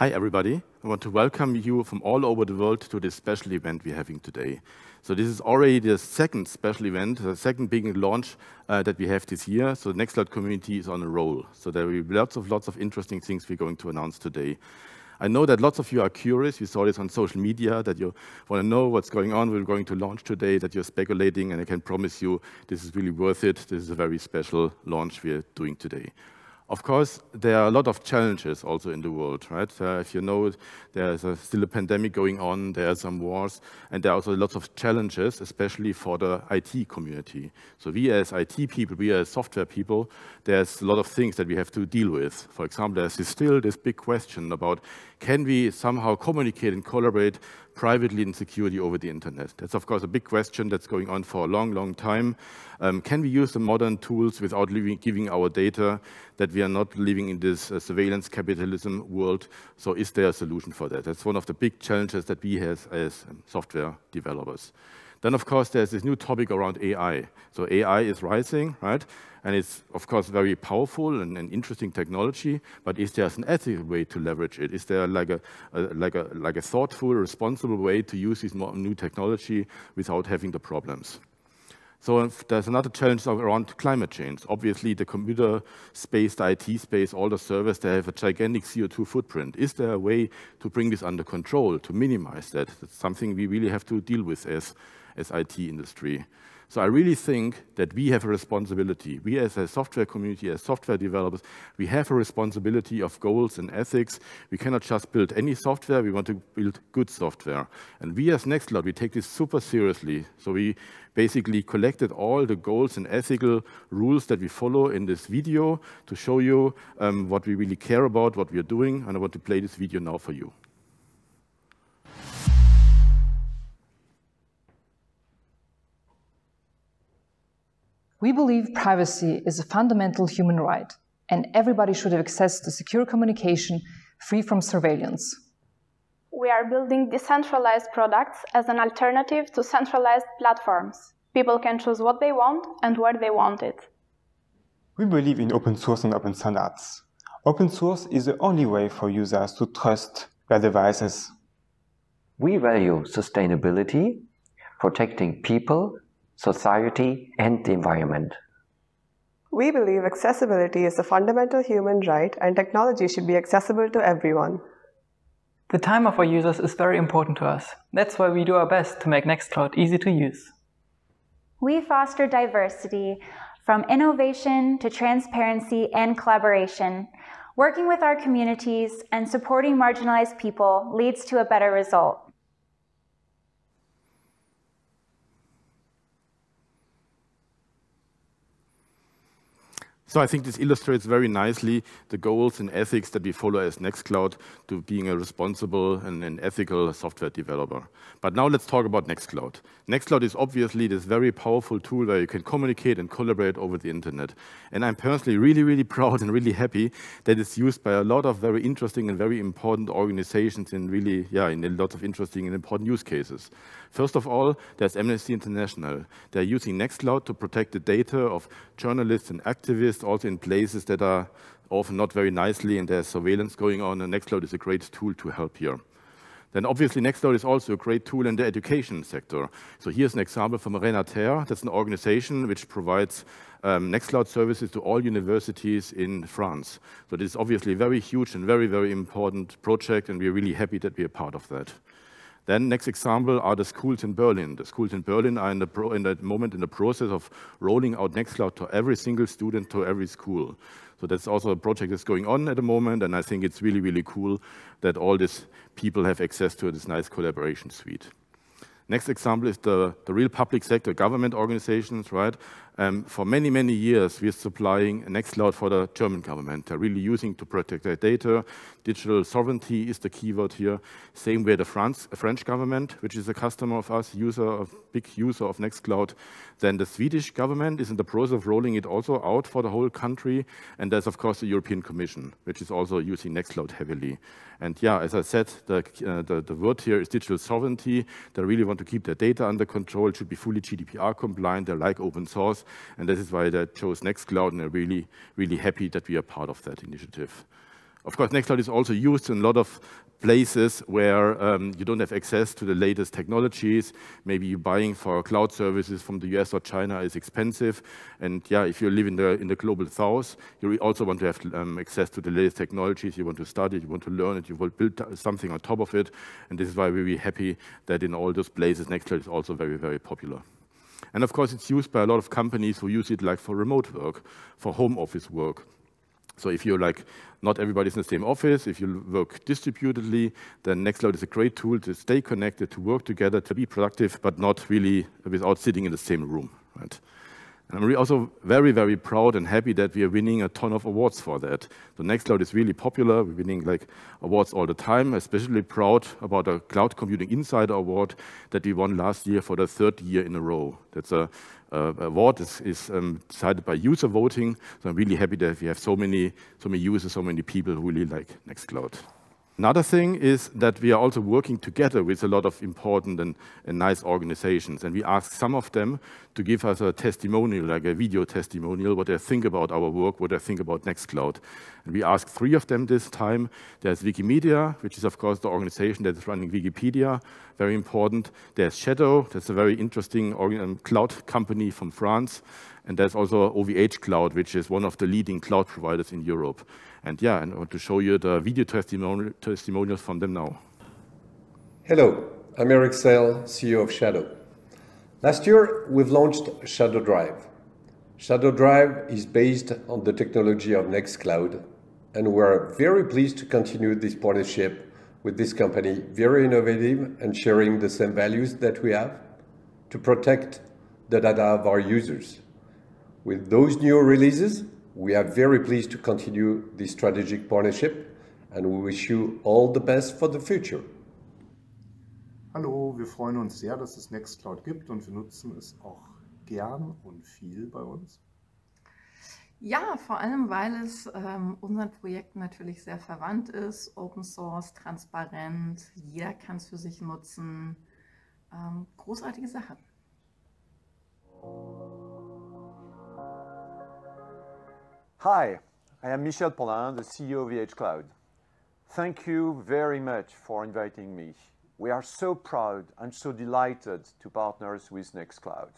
Hi, everybody. I want to welcome you from all over the world to this special event we're having today. So this is already the second special event, the second big launch uh, that we have this year. So the Nextcloud community is on a roll. So there will be lots of lots of interesting things we're going to announce today. I know that lots of you are curious. You saw this on social media, that you want to know what's going on. We're going to launch today, that you're speculating, and I can promise you this is really worth it. This is a very special launch we're doing today. Of course, there are a lot of challenges also in the world, right? Uh, if you know, there's a, still a pandemic going on, there are some wars, and there are also lots of challenges, especially for the IT community. So we as IT people, we as software people, there's a lot of things that we have to deal with. For example, there's still this big question about can we somehow communicate and collaborate privately and securely over the internet? That's, of course, a big question that's going on for a long, long time. Um, can we use the modern tools without leaving, giving our data that we are not living in this uh, surveillance capitalism world? So is there a solution for that? That's one of the big challenges that we have as um, software developers. Then, of course, there's this new topic around AI. So AI is rising, right? And it's, of course, very powerful and, and, interesting technology, but is there an ethical way to leverage it? Is there like a, a, like a, like a thoughtful, responsible way to use this new technology without having the problems? So there's another challenge around climate change. Obviously, the computer space, the IT space, all the servers, they have a gigantic CO2 footprint. Is there a way to bring this under control, to minimize that? That's something we really have to deal with as, as IT industry. So I really think that we have a responsibility. We as a software community, as software developers, we have a responsibility of goals and ethics. We cannot just build any software, we want to build good software. And we as Nextcloud, we take this super seriously. So we basically collected all the goals and ethical rules that we follow in this video to show you um, what we really care about, what we are doing, and I want to play this video now for you. We believe privacy is a fundamental human right, and everybody should have access to secure communication free from surveillance. We are building decentralized products as an alternative to centralized platforms. People can choose what they want and where they want it. We believe in open source and open standards. Open source is the only way for users to trust their devices. We value sustainability, protecting people society, and the environment. We believe accessibility is a fundamental human right and technology should be accessible to everyone. The time of our users is very important to us. That's why we do our best to make Nextcloud easy to use. We foster diversity from innovation to transparency and collaboration. Working with our communities and supporting marginalized people leads to a better result. So I think this illustrates very nicely the goals and ethics that we follow as Nextcloud to being a responsible and an ethical software developer. But now let's talk about Nextcloud. Nextcloud is obviously this very powerful tool where you can communicate and collaborate over the internet. And I'm personally really, really proud and really happy that it's used by a lot of very interesting and very important organizations in really, yeah, in lots of interesting and important use cases. First of all, there's Amnesty International. They're using Nextcloud to protect the data of journalists and activists, also in places that are often not very nicely, and there's surveillance going on, and Nextcloud is a great tool to help here. Then obviously Nextcloud is also a great tool in the education sector. So here's an example from Renater. That's an organization which provides um, Nextcloud services to all universities in France. So this is obviously a very huge and very, very important project, and we're really happy that we're part of that. Then next example are the schools in Berlin. The schools in Berlin are in the, pro, in the moment in the process of rolling out Nextcloud to every single student, to every school. So that's also a project that's going on at the moment, and I think it's really, really cool that all these people have access to this nice collaboration suite. Next example is the, the real public sector government organizations, right? Um, for many, many years, we're supplying Nextcloud for the German government. They're really using to protect their data. Digital sovereignty is the keyword here. Same way the France, French government, which is a customer of us, user of, big user of Nextcloud. Then the Swedish government is in the process of rolling it also out for the whole country. And there's, of course, the European Commission, which is also using Nextcloud heavily. And yeah, as I said, the, uh, the, the, word here is digital sovereignty. They really want to keep their data under control. It should be fully GDPR compliant. They like open source. And this is why they chose Nextcloud, and they're really, really happy that we are part of that initiative. Of course, Nextcloud is also used in a lot of places where um, you don't have access to the latest technologies. Maybe you're buying for cloud services from the US or China is expensive. And yeah, if you live in the, in the global south, you also want to have um, access to the latest technologies. You want to study you want to learn it, you want to build something on top of it. And this is why we're really happy that in all those places, Nextcloud is also very, very popular. And of course, it's used by a lot of companies who use it like for remote work, for home office work. So if you're like, not everybody's in the same office, if you work distributedly, then Nextcloud is a great tool to stay connected, to work together, to be productive, but not really without sitting in the same room, right? And I'm also very, very proud and happy that we are winning a ton of awards for that. So Nextcloud is really popular. We're winning like awards all the time. Especially proud about a Cloud Computing Insider Award that we won last year for the third year in a row. That's a, a award is, is um, decided by user voting. So I'm really happy that we have so many, so many users, so many people who really like Nextcloud. Another thing is that we are also working together with a lot of important and, and, nice organizations. And we ask some of them to give us a testimonial, like a video testimonial, what they think about our work, what they think about Nextcloud. And we ask three of them this time. There's Wikimedia, which is, of course, the organization that is running Wikipedia, very important. There's Shadow, that's a very interesting um, cloud company from France. And there's also OVH Cloud, which is one of the leading cloud providers in Europe. And yeah, I want to show you the video testimonial, testimonials from them now. Hello, I'm Eric Sèle, CEO of Shadow. Last year, we've launched Shadow Drive. Shadow Drive is based on the technology of Nextcloud, and we're very pleased to continue this partnership with this company, very innovative and sharing the same values that we have to protect the data of our users. With those new releases, we are very pleased to continue this strategic partnership and we wish you all the best for the future. Hallo, wir freuen uns sehr, dass es Nextcloud gibt und wir nutzen es auch gern und viel bei uns. Ja, vor allem, weil es ähm, unseren Projekten natürlich sehr verwandt ist. Open Source, transparent, jeder kann es für sich nutzen. Ähm, großartige Sache. Hi, I am Michel Paulin, the CEO of OVH Cloud. Thank you very much for inviting me. We are so proud and so delighted to partner with Nextcloud.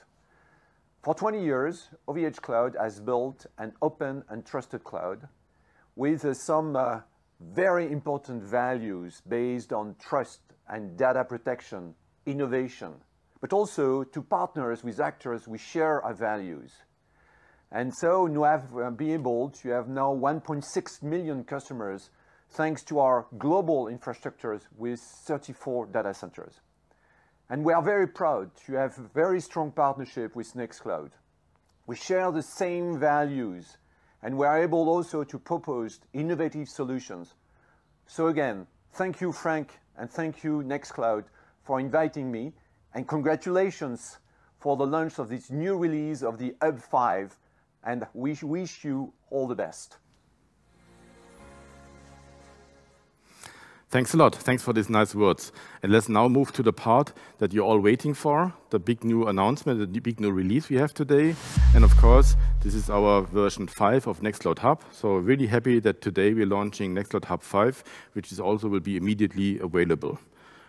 For 20 years, OVH Cloud has built an open and trusted cloud with uh, some uh, very important values based on trust and data protection, innovation, but also to partners with actors we share our values. And so you have uh, been able to have now 1.6 million customers thanks to our global infrastructures with 34 data centers. And we are very proud to have a very strong partnership with Nextcloud. We share the same values and we are able also to propose innovative solutions. So again, thank you, Frank, and thank you, Nextcloud, for inviting me, and congratulations for the launch of this new release of the Hub 5 and we wish you all the best. Thanks a lot. Thanks for these nice words. And let's now move to the part that you're all waiting for, the big new announcement, the big new release we have today. And of course, this is our version 5 of Nextcloud Hub. So really happy that today we're launching Nextcloud Hub 5, which is also will be immediately available.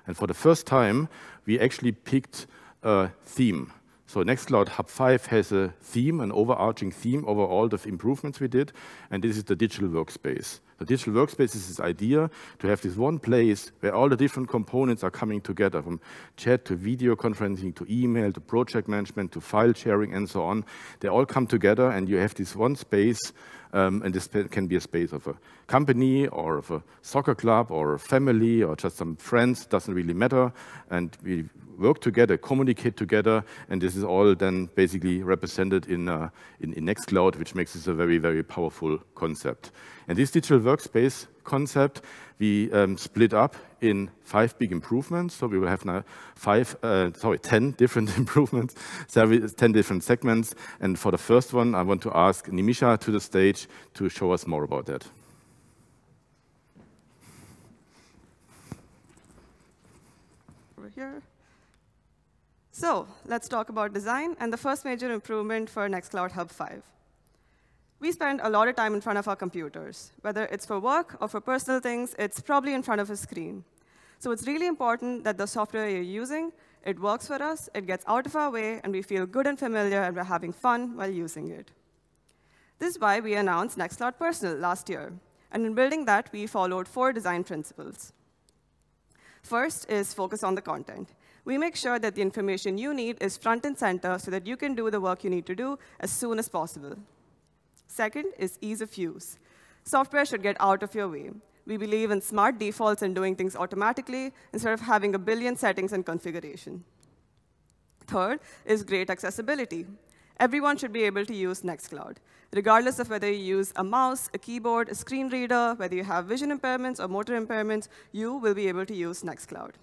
And for the first time, we actually picked a theme. So Nextcloud Hub 5 has a theme, an overarching theme over all the improvements we did, and this is the digital workspace. The digital workspace is this idea to have this one place where all the different components are coming together, from chat to video conferencing to email to project management to file sharing and so on. They all come together and you have this one space um, and this can be a space of a company or of a soccer club or a family or just some friends, doesn't really matter. And we work together, communicate together, and this is all then basically represented in, uh, in, in Nextcloud, which makes this a very, very powerful concept. And this digital workspace concept, we um, split up in five big improvements. So we will have now five, uh, sorry, 10 different improvements, 10 different segments. And for the first one, I want to ask Nimisha to the stage to show us more about that. Over here. So let's talk about design and the first major improvement for Nextcloud Hub 5. We spend a lot of time in front of our computers. Whether it's for work or for personal things, it's probably in front of a screen. So it's really important that the software you're using, it works for us, it gets out of our way, and we feel good and familiar, and we're having fun while using it. This is why we announced Nextcloud Personal last year. And in building that, we followed four design principles. First is focus on the content. We make sure that the information you need is front and center so that you can do the work you need to do as soon as possible. Second is ease of use. Software should get out of your way. We believe in smart defaults and doing things automatically instead of having a billion settings and configuration. Third is great accessibility. Everyone should be able to use Nextcloud, regardless of whether you use a mouse, a keyboard, a screen reader, whether you have vision impairments or motor impairments, you will be able to use Nextcloud.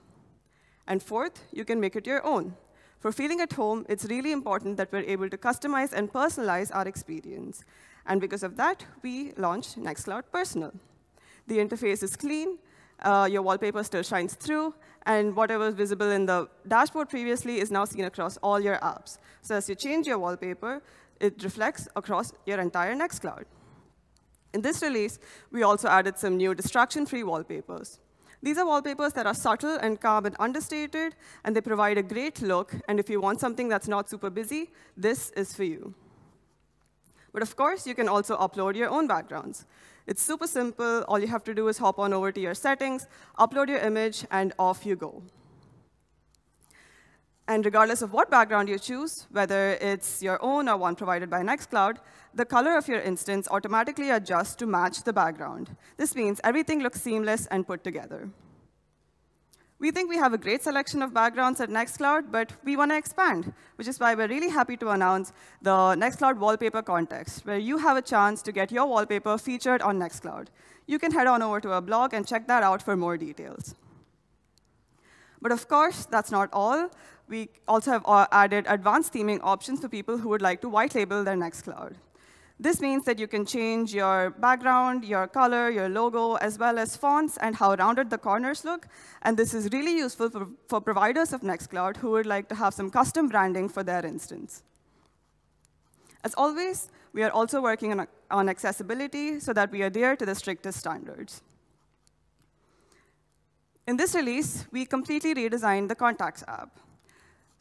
And fourth, you can make it your own. For feeling at home, it's really important that we're able to customize and personalize our experience. And because of that, we launched Nextcloud Personal. The interface is clean, uh, your wallpaper still shines through, and whatever was visible in the dashboard previously is now seen across all your apps. So as you change your wallpaper, it reflects across your entire Nextcloud. In this release, we also added some new distraction-free wallpapers. These are wallpapers that are subtle and calm and understated, and they provide a great look. And if you want something that's not super busy, this is for you. But of course, you can also upload your own backgrounds. It's super simple. All you have to do is hop on over to your settings, upload your image, and off you go. And regardless of what background you choose, whether it's your own or one provided by Nextcloud, the color of your instance automatically adjusts to match the background. This means everything looks seamless and put together. We think we have a great selection of backgrounds at Nextcloud, but we want to expand, which is why we're really happy to announce the Nextcloud Wallpaper Contest, where you have a chance to get your wallpaper featured on Nextcloud. You can head on over to our blog and check that out for more details. But of course, that's not all. We also have uh, added advanced theming options for people who would like to white label their Nextcloud. This means that you can change your background, your color, your logo, as well as fonts and how rounded the corners look. And this is really useful for, for providers of Nextcloud who would like to have some custom branding for their instance. As always, we are also working on, on accessibility so that we adhere to the strictest standards. In this release, we completely redesigned the Contacts app.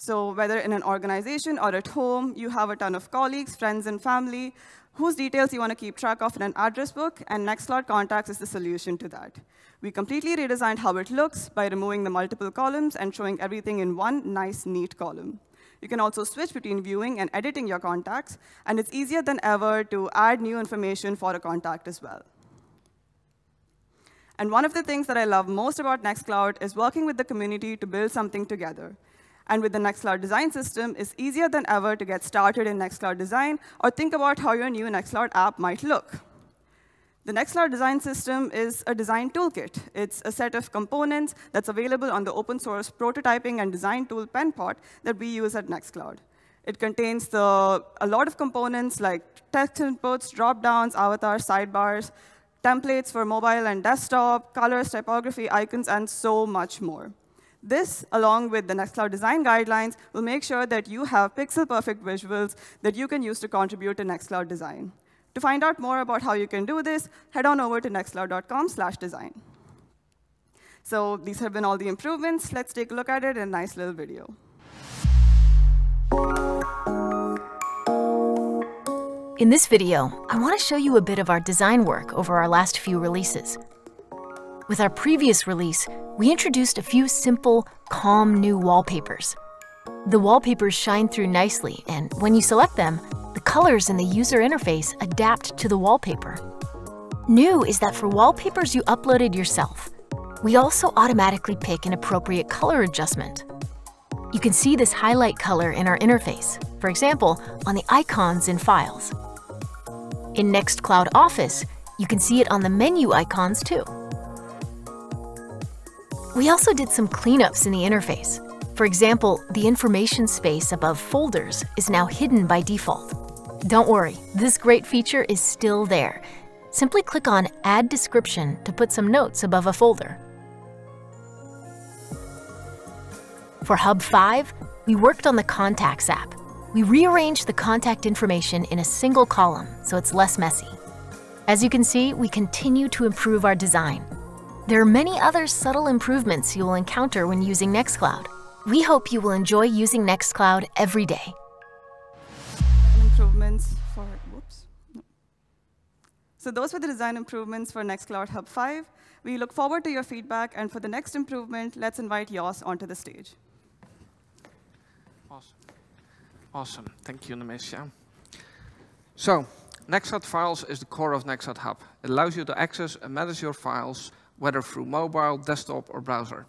So whether in an organization or at home, you have a ton of colleagues, friends, and family whose details you want to keep track of in an address book, and Nextcloud Contacts is the solution to that. We completely redesigned how it looks by removing the multiple columns and showing everything in one nice, neat column. You can also switch between viewing and editing your contacts, and it's easier than ever to add new information for a contact as well. And one of the things that I love most about Nextcloud is working with the community to build something together. And with the Nextcloud design system, it's easier than ever to get started in Nextcloud design or think about how your new Nextcloud app might look. The Nextcloud design system is a design toolkit. It's a set of components that's available on the open source prototyping and design tool Penpot that we use at Nextcloud. It contains the, a lot of components like text inputs, dropdowns, avatars, sidebars, templates for mobile and desktop, colors, typography, icons, and so much more. This, along with the Nextcloud design guidelines, will make sure that you have pixel-perfect visuals that you can use to contribute to Nextcloud design. To find out more about how you can do this, head on over to nextcloud.com slash design. So these have been all the improvements. Let's take a look at it in a nice little video. In this video, I want to show you a bit of our design work over our last few releases. With our previous release, we introduced a few simple, calm new wallpapers. The wallpapers shine through nicely, and when you select them, the colors in the user interface adapt to the wallpaper. New is that for wallpapers you uploaded yourself, we also automatically pick an appropriate color adjustment. You can see this highlight color in our interface, for example, on the icons in Files. In Nextcloud Office, you can see it on the menu icons too. We also did some cleanups in the interface. For example, the information space above folders is now hidden by default. Don't worry, this great feature is still there. Simply click on Add Description to put some notes above a folder. For Hub 5, we worked on the Contacts app. we rearranged the contact information in a single column so it's less messy. As you can see, we continue to improve our design. There are many other subtle improvements you will encounter when using Nextcloud. We hope you will enjoy using Nextcloud every day. Improvements for, whoops. So those were the design improvements for Nextcloud Hub 5. We look forward to your feedback, and for the next improvement, let's invite Jos onto the stage. Awesome. Awesome. Thank you, Nimisha. So, Nextcloud Files is the core of Nextcloud Hub. It allows you to access and manage your files, whether through mobile, desktop, or browser.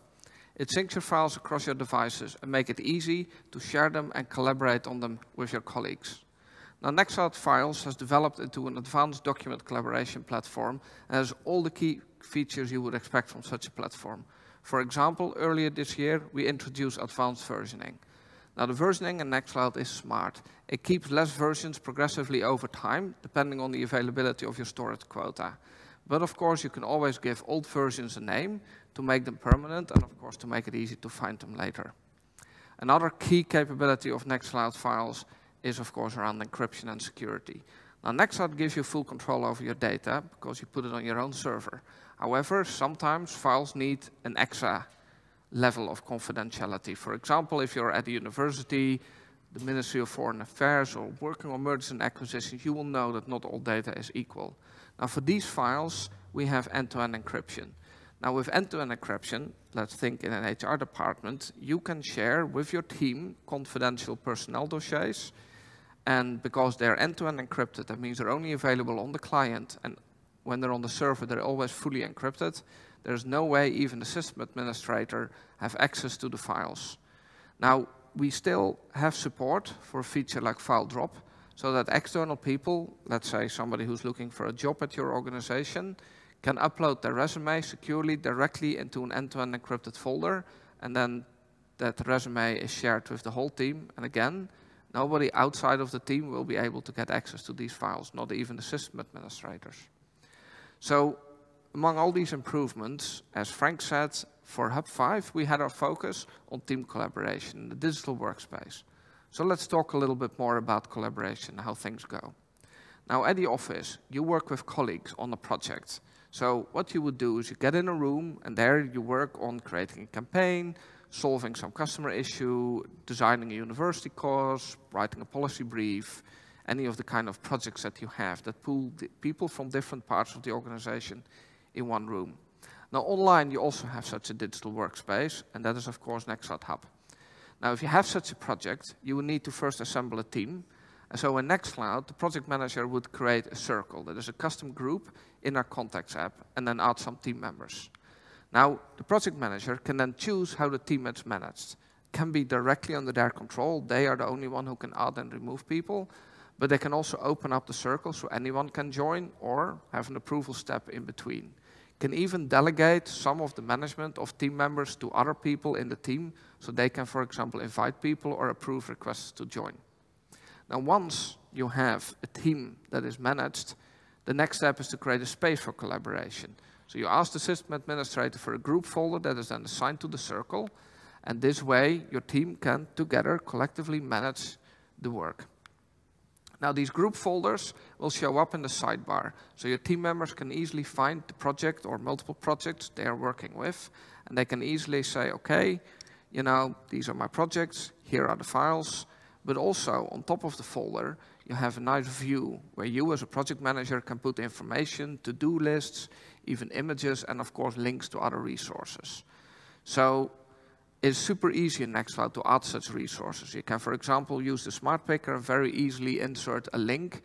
It syncs your files across your devices and make it easy to share them and collaborate on them with your colleagues. Now, Nextcloud Files has developed into an advanced document collaboration platform and has all the key features you would expect from such a platform. For example, earlier this year, we introduced advanced versioning. Now, the versioning in Nextcloud is smart. It keeps less versions progressively over time, depending on the availability of your storage quota. But of course, you can always give old versions a name to make them permanent, and of course, to make it easy to find them later. Another key capability of Nextcloud files is, of course, around encryption and security. Now, Nextcloud gives you full control over your data because you put it on your own server. However, sometimes files need an extra level of confidentiality. For example, if you're at a university, the Ministry of Foreign Affairs, or working on mergers and acquisitions, you will know that not all data is equal. Now, for these files, we have end-to-end -end encryption. Now, with end-to-end -end encryption, let's think in an HR department, you can share with your team confidential personnel dossiers, and because they're end-to-end -end encrypted, that means they're only available on the client, and when they're on the server, they're always fully encrypted. There's no way even the system administrator have access to the files. Now, we still have support for a feature like file drop, so that external people, let's say somebody who's looking for a job at your organization, can upload their resume securely directly into an end-to-end -end encrypted folder, and then that resume is shared with the whole team. And again, nobody outside of the team will be able to get access to these files, not even the system administrators. So among all these improvements, as Frank said, for Hub 5, we had our focus on team collaboration, the digital workspace. So let's talk a little bit more about collaboration, how things go. Now, at the office, you work with colleagues on a project. So what you would do is you get in a room, and there you work on creating a campaign, solving some customer issue, designing a university course, writing a policy brief, any of the kind of projects that you have that pull people from different parts of the organization in one room. Now online you also have such a digital workspace and that is of course Nextcloud Hub. Now if you have such a project you will need to first assemble a team and so in Nextcloud the project manager would create a circle that is a custom group in our contacts app and then add some team members. Now the project manager can then choose how the team is managed. It can be directly under their control, they are the only one who can add and remove people but they can also open up the circle so anyone can join or have an approval step in between. Can even delegate some of the management of team members to other people in the team so they can, for example, invite people or approve requests to join. Now, once you have a team that is managed, the next step is to create a space for collaboration. So you ask the system administrator for a group folder that is then assigned to the circle, and this way your team can together collectively manage the work. Now these group folders will show up in the sidebar. So your team members can easily find the project or multiple projects they are working with. And they can easily say, okay, you know, these are my projects, here are the files. But also on top of the folder, you have a nice view where you as a project manager can put information, to-do lists, even images, and of course links to other resources. So it's super easy in Nextcloud to add such resources. You can, for example, use the Smart Picker and very easily insert a link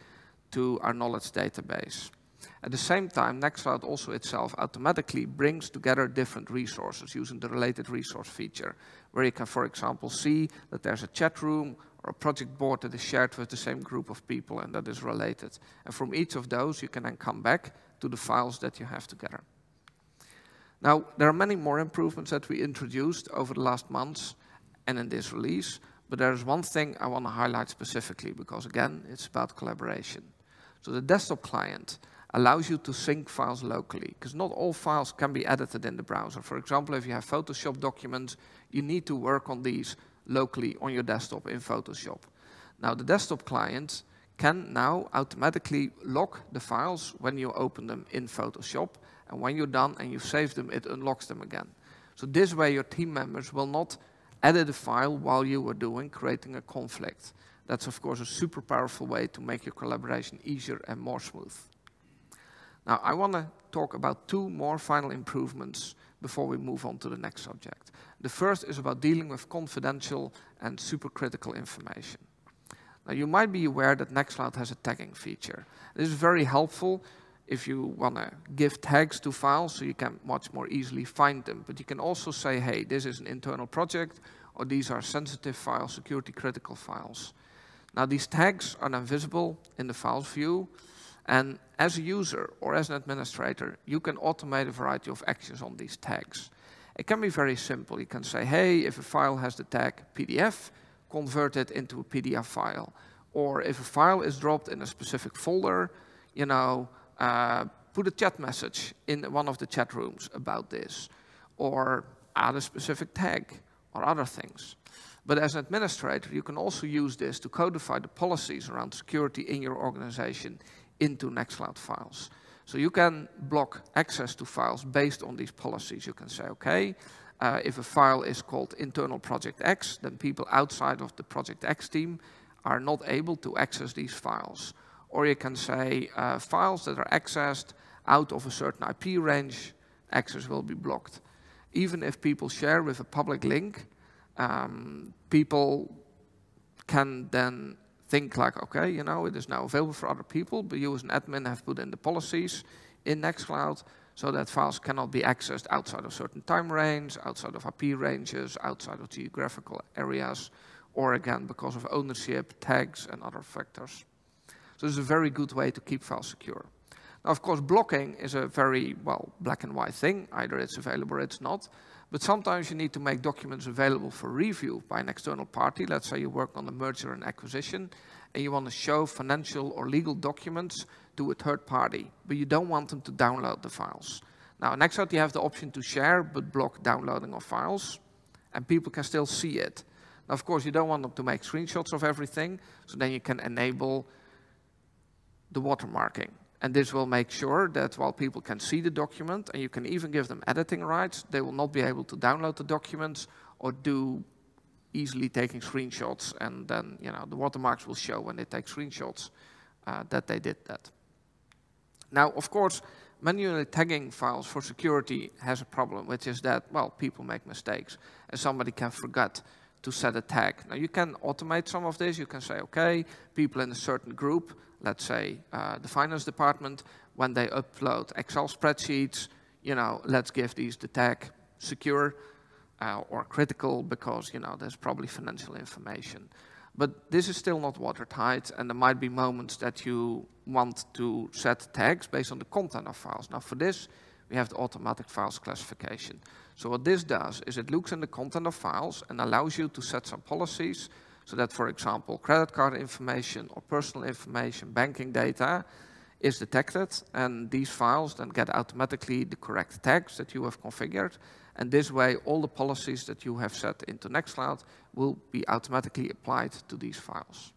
to our knowledge database. At the same time, Nextcloud also itself automatically brings together different resources using the related resource feature, where you can, for example, see that there's a chat room or a project board that is shared with the same group of people and that is related. And from each of those, you can then come back to the files that you have together. Now, there are many more improvements that we introduced over the last months and in this release, but there is one thing I want to highlight specifically because, again, it's about collaboration. So the desktop client allows you to sync files locally because not all files can be edited in the browser. For example, if you have Photoshop documents, you need to work on these locally on your desktop in Photoshop. Now, the desktop client can now automatically lock the files when you open them in Photoshop. And when you're done and you save them, it unlocks them again. So this way, your team members will not edit a file while you were doing, creating a conflict. That's, of course, a super powerful way to make your collaboration easier and more smooth. Now, I want to talk about two more final improvements before we move on to the next subject. The first is about dealing with confidential and supercritical information. Now, you might be aware that Nextcloud has a tagging feature. This is very helpful if you want to give tags to files so you can much more easily find them. But you can also say, hey, this is an internal project, or these are sensitive files, security critical files. Now, these tags are then visible in the files view, and as a user or as an administrator, you can automate a variety of actions on these tags. It can be very simple. You can say, hey, if a file has the tag PDF, convert it into a PDF file. Or if a file is dropped in a specific folder, you know, uh, put a chat message in one of the chat rooms about this. Or add a specific tag or other things. But as an administrator, you can also use this to codify the policies around security in your organization into Nextcloud files. So you can block access to files based on these policies. You can say, okay, uh, if a file is called internal project X, then people outside of the project X team are not able to access these files. Or you can say uh, files that are accessed out of a certain IP range, access will be blocked. Even if people share with a public link, um, people can then think like, okay, you know, it is now available for other people, but you as an admin have put in the policies in Nextcloud so that files cannot be accessed outside of certain time range, outside of IP ranges, outside of geographical areas, or again, because of ownership, tags, and other factors. So this is a very good way to keep files secure. Now, of course, blocking is a very, well, black and white thing. Either it's available or it's not. But sometimes you need to make documents available for review by an external party. Let's say you work on a merger and acquisition, and you want to show financial or legal documents to a third party, but you don't want them to download the files. Now, in Nextcloud, you have the option to share, but block downloading of files, and people can still see it. Now, of course, you don't want them to make screenshots of everything, so then you can enable the watermarking. And this will make sure that while people can see the document, and you can even give them editing rights, they will not be able to download the documents or do easily taking screenshots. And then, you know, the watermarks will show when they take screenshots uh, that they did that. Now, of course, manually tagging files for security has a problem, which is that, well, people make mistakes, and somebody can forget to set a tag. Now, you can automate some of this. You can say, okay, people in a certain group let's say, uh, the finance department, when they upload Excel spreadsheets, you know, let's give these the tag secure uh, or critical because, you know, there's probably financial information. But this is still not watertight, and there might be moments that you want to set tags based on the content of files. Now, for this, we have the automatic files classification. So what this does is it looks in the content of files and allows you to set some policies so that, for example, credit card information or personal information, banking data is detected, and these files then get automatically the correct tags that you have configured. And this way, all the policies that you have set into Nextcloud will be automatically applied to these files.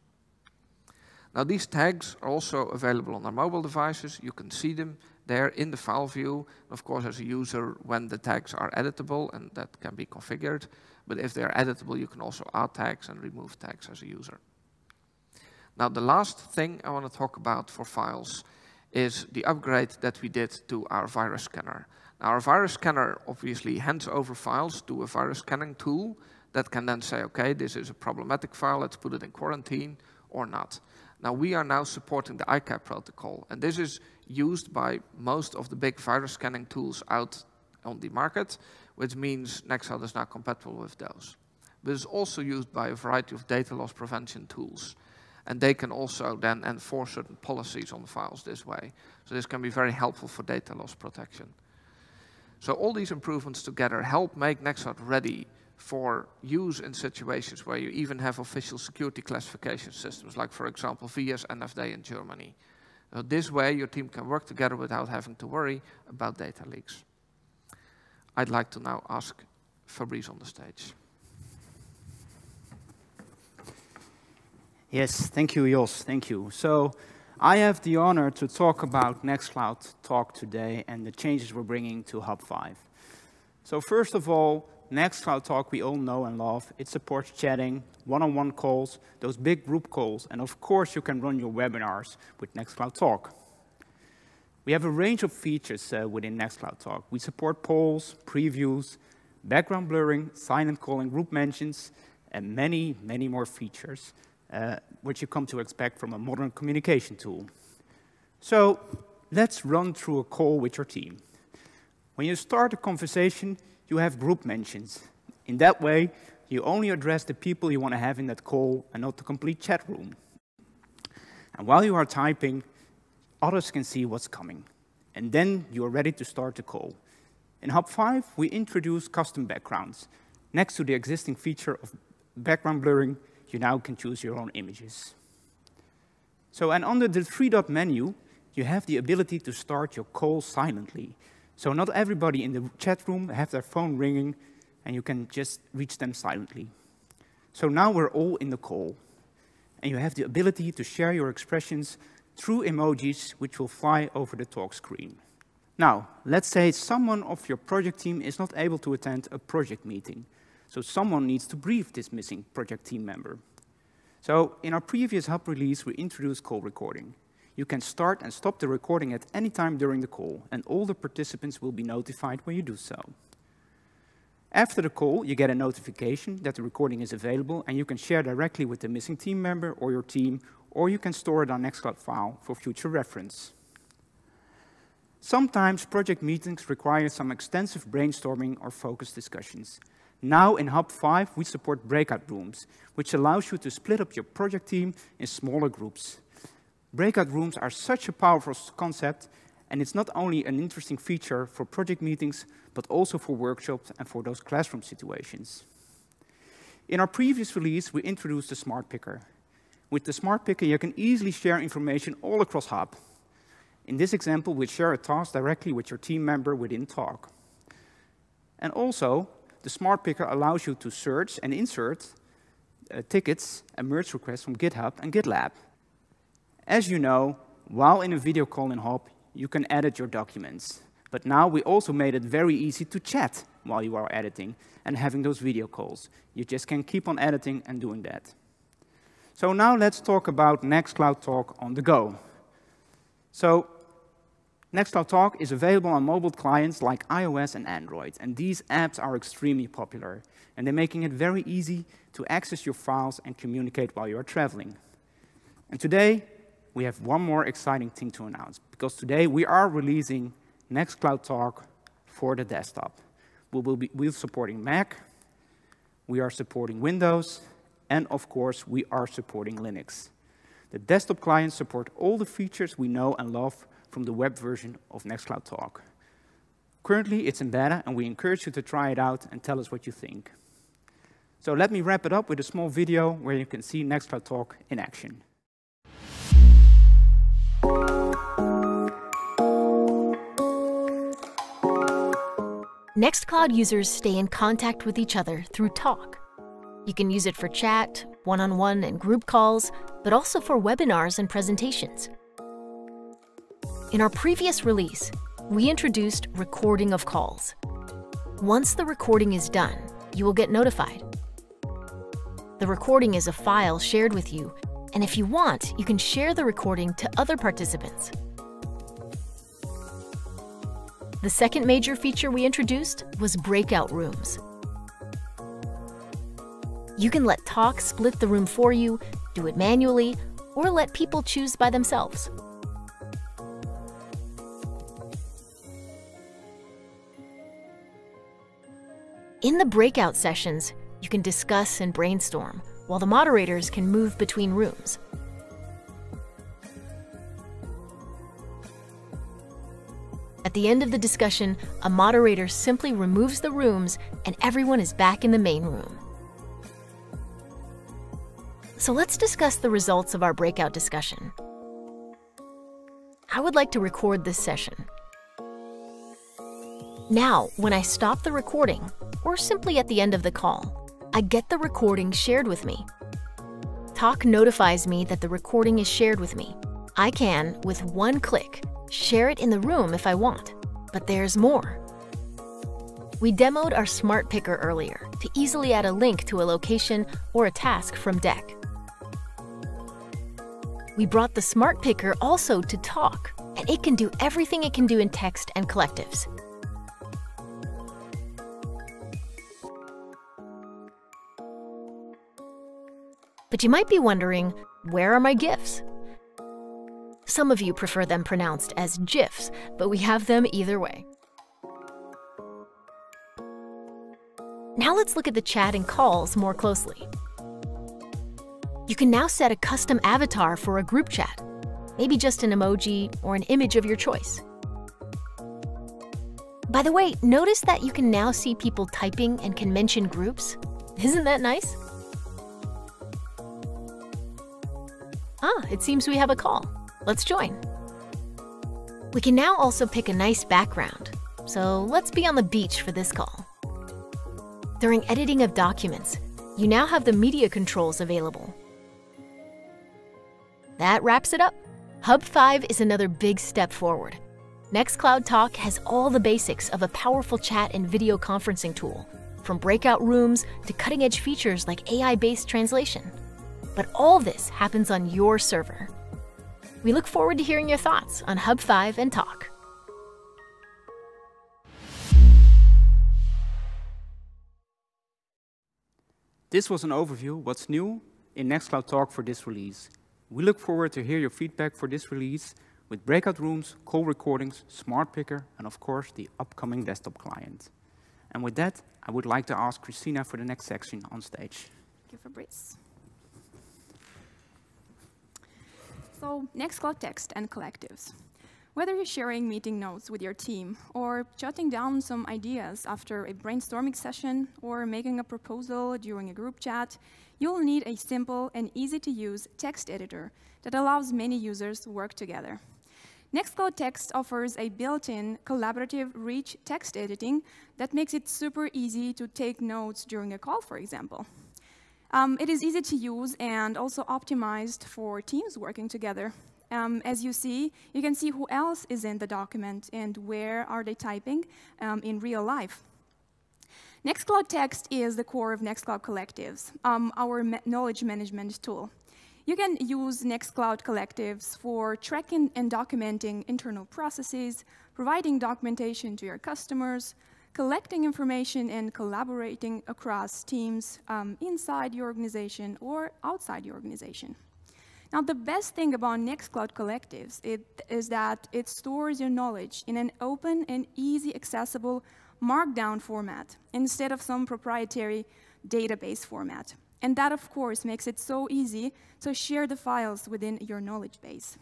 Now, these tags are also available on our mobile devices. You can see them there in the file view. Of course, as a user, when the tags are editable, and that can be configured, but if they are editable, you can also add tags and remove tags as a user. Now, the last thing I want to talk about for files is the upgrade that we did to our virus scanner. Now, our virus scanner obviously hands over files to a virus scanning tool that can then say, okay, this is a problematic file, let's put it in quarantine or not. Now, we are now supporting the ICAP protocol, and this is used by most of the big virus scanning tools out on the market which means Nextcloud is not compatible with those. But it's also used by a variety of data loss prevention tools. And they can also then enforce certain policies on the files this way. So this can be very helpful for data loss protection. So all these improvements together help make Nextcloud ready for use in situations where you even have official security classification systems, like for example VS NFD in Germany. So this way your team can work together without having to worry about data leaks. I'd like to now ask Fabrice on the stage. Yes, thank you, Jos. Thank you. So I have the honor to talk about Nextcloud Talk today and the changes we're bringing to Hub 5. So first of all, Nextcloud Talk we all know and love. It supports chatting, one-on-one -on -one calls, those big group calls, and of course you can run your webinars with Nextcloud Talk. We have a range of features uh, within Nextcloud Talk. We support polls, previews, background blurring, silent calling, group mentions, and many, many more features, uh, which you come to expect from a modern communication tool. So let's run through a call with your team. When you start a conversation, you have group mentions. In that way, you only address the people you want to have in that call and not the complete chat room. And while you are typing, others can see what's coming. And then you are ready to start the call. In Hub 5, we introduce custom backgrounds. Next to the existing feature of background blurring, you now can choose your own images. So, and under the three-dot menu, you have the ability to start your call silently. So not everybody in the chat room have their phone ringing, and you can just reach them silently. So now we're all in the call, and you have the ability to share your expressions through emojis, which will fly over the talk screen. Now, let's say someone of your project team is not able to attend a project meeting. So someone needs to brief this missing project team member. So in our previous Hub release, we introduced call recording. You can start and stop the recording at any time during the call, and all the participants will be notified when you do so. After the call, you get a notification that the recording is available, and you can share directly with the missing team member or your team, or you can store it on an Nextcloud file for future reference. Sometimes project meetings require some extensive brainstorming or focused discussions. Now in Hub 5, we support breakout rooms, which allows you to split up your project team in smaller groups. Breakout rooms are such a powerful concept, and it's not only an interesting feature for project meetings, but also for workshops and for those classroom situations. In our previous release, we introduced the Smart Picker. With the Smart Picker, you can easily share information all across Hub. In this example, we share a task directly with your team member within Talk. And also, the Smart Picker allows you to search and insert uh, tickets and merge requests from GitHub and GitLab. As you know, while in a video call in Hub, you can edit your documents. But now we also made it very easy to chat while you are editing and having those video calls. You just can keep on editing and doing that. So now let's talk about Nextcloud Talk on the go. So Nextcloud Talk is available on mobile clients like iOS and Android, and these apps are extremely popular, and they're making it very easy to access your files and communicate while you're traveling. And today, we have one more exciting thing to announce, because today we are releasing Nextcloud Talk for the desktop. We will be we're supporting Mac, we are supporting Windows, and of course, we are supporting Linux. The desktop clients support all the features we know and love from the web version of Nextcloud Talk. Currently, it's in beta, and we encourage you to try it out and tell us what you think. So let me wrap it up with a small video where you can see Nextcloud Talk in action. Nextcloud users stay in contact with each other through Talk. You can use it for chat, one-on-one, and group calls, but also for webinars and presentations. In our previous release, we introduced recording of calls. Once the recording is done, you will get notified. The recording is a file shared with you, and if you want, you can share the recording to other participants. The second major feature we introduced was breakout rooms. You can let Talk split the room for you, do it manually, or let people choose by themselves. In the breakout sessions, you can discuss and brainstorm, while the moderators can move between rooms. At the end of the discussion, a moderator simply removes the rooms and everyone is back in the main room. So let's discuss the results of our breakout discussion. I would like to record this session. Now, when I stop the recording, or simply at the end of the call, I get the recording shared with me. Talk notifies me that the recording is shared with me. I can, with one click, share it in the room if I want. But there's more. We demoed our Smart Picker earlier to easily add a link to a location or a task from Deck. We brought the Smart Picker also to Talk, and it can do everything it can do in text and collectives. But you might be wondering, where are my GIFs? Some of you prefer them pronounced as GIFs, but we have them either way. Now let's look at the chat and calls more closely. You can now set a custom avatar for a group chat, maybe just an emoji or an image of your choice. By the way, notice that you can now see people typing and can mention groups. Isn't that nice? Ah, it seems we have a call. Let's join. We can now also pick a nice background. So let's be on the beach for this call. During editing of documents, you now have the media controls available. That wraps it up. Hub 5 is another big step forward. Nextcloud Talk has all the basics of a powerful chat and video conferencing tool, from breakout rooms to cutting edge features like AI based translation. But all this happens on your server. We look forward to hearing your thoughts on Hub 5 and Talk. This was an overview of what's new in Nextcloud Talk for this release. We look forward to hear your feedback for this release with breakout rooms, call recordings, smart picker, and of course the upcoming desktop client. And with that, I would like to ask Christina for the next section on stage. Thank you, Fabrice. So Nextcloud Text and Collectives. Whether you're sharing meeting notes with your team, or jotting down some ideas after a brainstorming session, or making a proposal during a group chat, you'll need a simple and easy-to-use text editor that allows many users to work together. Nextcloud Text offers a built-in collaborative rich text editing that makes it super easy to take notes during a call, for example. Um, it is easy to use and also optimized for teams working together. Um, as you see, you can see who else is in the document and where are they typing um, in real life. Nextcloud Text is the core of Nextcloud Collectives, um, our ma knowledge management tool. You can use Nextcloud Collectives for tracking and documenting internal processes, providing documentation to your customers, collecting information and collaborating across teams um, inside your organization or outside your organization. Now, the best thing about Nextcloud Collectives it, is that it stores your knowledge in an open and easy accessible markdown format instead of some proprietary database format. And that, of course, makes it so easy to share the files within your knowledge base.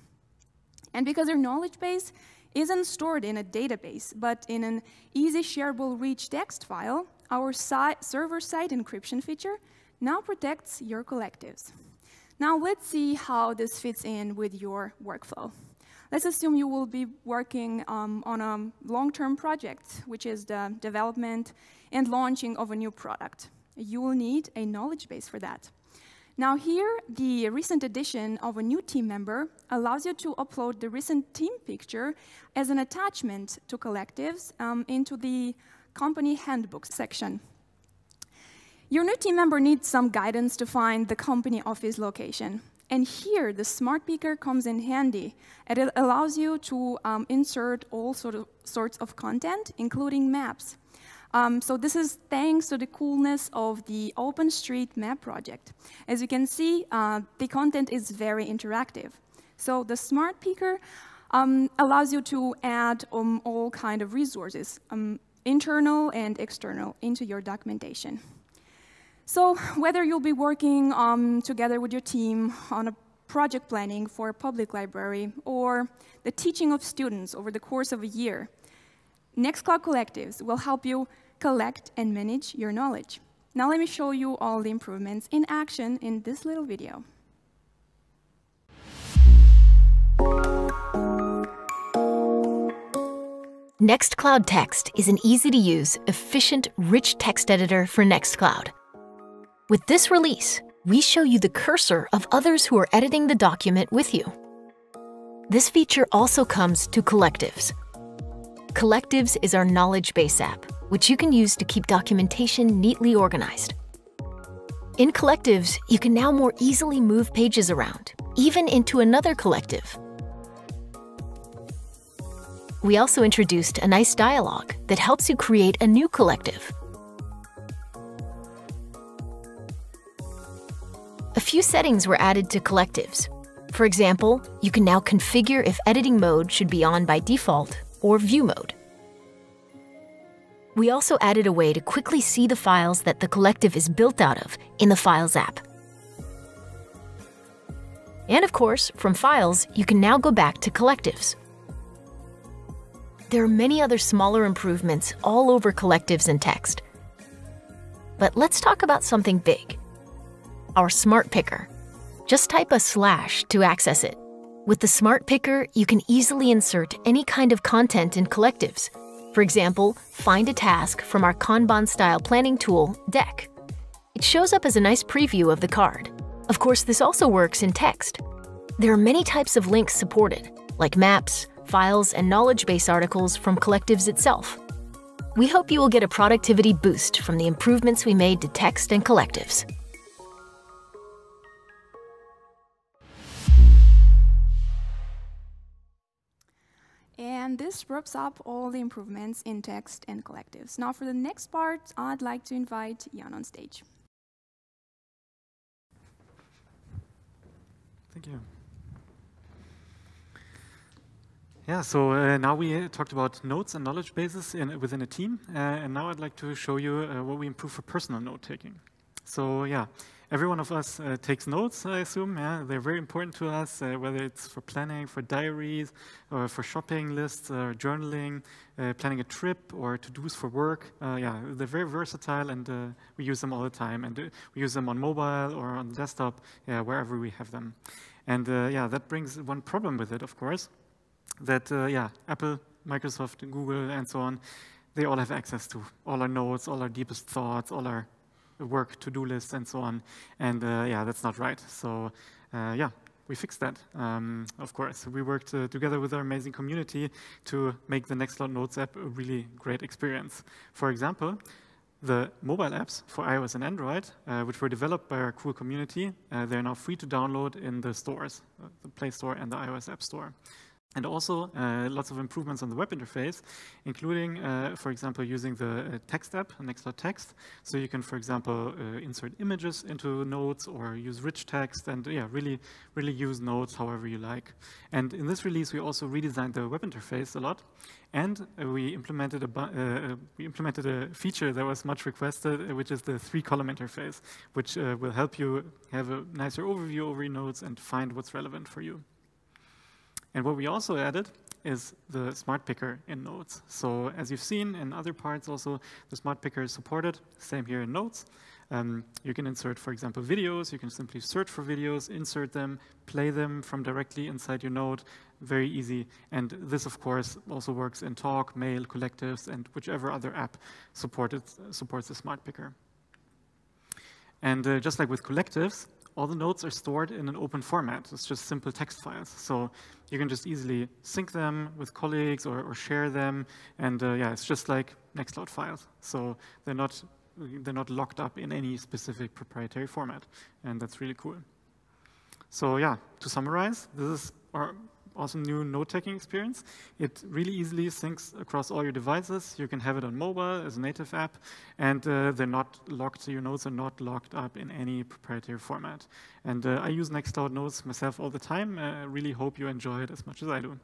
And because your knowledge base isn't stored in a database, but in an easy shareable rich text file, our server-side encryption feature now protects your collectives. Now let's see how this fits in with your workflow. Let's assume you will be working um, on a long-term project, which is the development and launching of a new product. You will need a knowledge base for that. Now here, the recent addition of a new team member allows you to upload the recent team picture as an attachment to collectives um, into the company handbook section. Your new team member needs some guidance to find the company office location. And here, the Smart Picker comes in handy, and it allows you to um, insert all sort of, sorts of content, including maps. Um, so this is thanks to the coolness of the OpenStreetMap project. As you can see, uh, the content is very interactive. So the Smart Picker um, allows you to add um, all kind of resources, um, internal and external, into your documentation. So whether you'll be working um, together with your team on a project planning for a public library or the teaching of students over the course of a year, Nextcloud Collectives will help you collect, and manage your knowledge. Now let me show you all the improvements in action in this little video. Nextcloud Text is an easy-to-use, efficient, rich text editor for Nextcloud. With this release, we show you the cursor of others who are editing the document with you. This feature also comes to Collectives. Collectives is our knowledge base app, which you can use to keep documentation neatly organized. In Collectives, you can now more easily move pages around, even into another collective. We also introduced a nice dialog that helps you create a new collective. A few settings were added to collectives. For example, you can now configure if editing mode should be on by default or view mode. We also added a way to quickly see the files that the collective is built out of in the Files app. And of course, from Files, you can now go back to Collectives. There are many other smaller improvements all over collectives and text. But let's talk about something big our Smart Picker. Just type a slash to access it. With the Smart Picker, you can easily insert any kind of content in collectives. For example, find a task from our Kanban style planning tool, Deck. It shows up as a nice preview of the card. Of course, this also works in text. There are many types of links supported, like maps, files, and knowledge base articles from collectives itself. We hope you will get a productivity boost from the improvements we made to text and collectives. And this wraps up all the improvements in text and collectives. Now for the next part, I'd like to invite Jan on stage. Thank you. Yeah, so uh, now we uh, talked about notes and knowledge bases in, within a team, uh, and now I'd like to show you uh, what we improve for personal note taking. So yeah, every one of us uh, takes notes, I assume. Yeah, they're very important to us, uh, whether it's for planning, for diaries, or for shopping lists, or journaling, uh, planning a trip, or to-dos for work. Uh, yeah, they're very versatile, and uh, we use them all the time. And uh, we use them on mobile or on desktop, yeah, wherever we have them. And yeah, that brings one problem with it, of course, that yeah, Apple, Microsoft, Google, and so on, they all have access to all our notes, all our deepest thoughts, all our work, to-do lists, and so on. And uh, yeah, that's not right. So uh, yeah, we fixed that, um, of course. We worked uh, together with our amazing community to make the Nextcloud Notes app a really great experience. For example, the mobile apps for iOS and Android, uh, which were developed by our cool community, uh, they're now free to download in the stores, uh, the Play Store and the iOS App Store. And also uh, lots of improvements on the web interface, including, uh, for example, using the uh, text app, Nextcloud Text. So you can, for example, uh, insert images into notes or use rich text and yeah, really, really use notes however you like. And in this release, we also redesigned the web interface a lot. And uh, we implemented a, uh, we implemented a feature that was much requested, which is the three-column interface, which will help you have a nicer overview over your notes and find what's relevant for you. And what we also added is the smart picker in Notes. So as you've seen in other parts also, the smart picker is supported, same here in Notes. Um, you can insert, for example, videos. You can simply search for videos, insert them, play them from directly inside your node. Very easy. And this, of course, also works in Talk, Mail, Collectives, and whichever other app supported, supports the smart picker. And uh, just like with Collectives, all the notes are stored in an open format. It's just simple text files. So you can just easily sync them with colleagues or, or share them. And uh, yeah, it's just like Nextcloud files. So they're not, they're not locked up in any specific proprietary format. And that's really cool. So yeah, to summarize, this is our awesome new note-taking experience. It really easily syncs across all your devices. You can have it on mobile as a native app, and uh, they're not locked, your notes are not locked up in any proprietary format. And uh, I use Nextcloud Notes myself all the time. I uh, really hope you enjoy it as much as I do.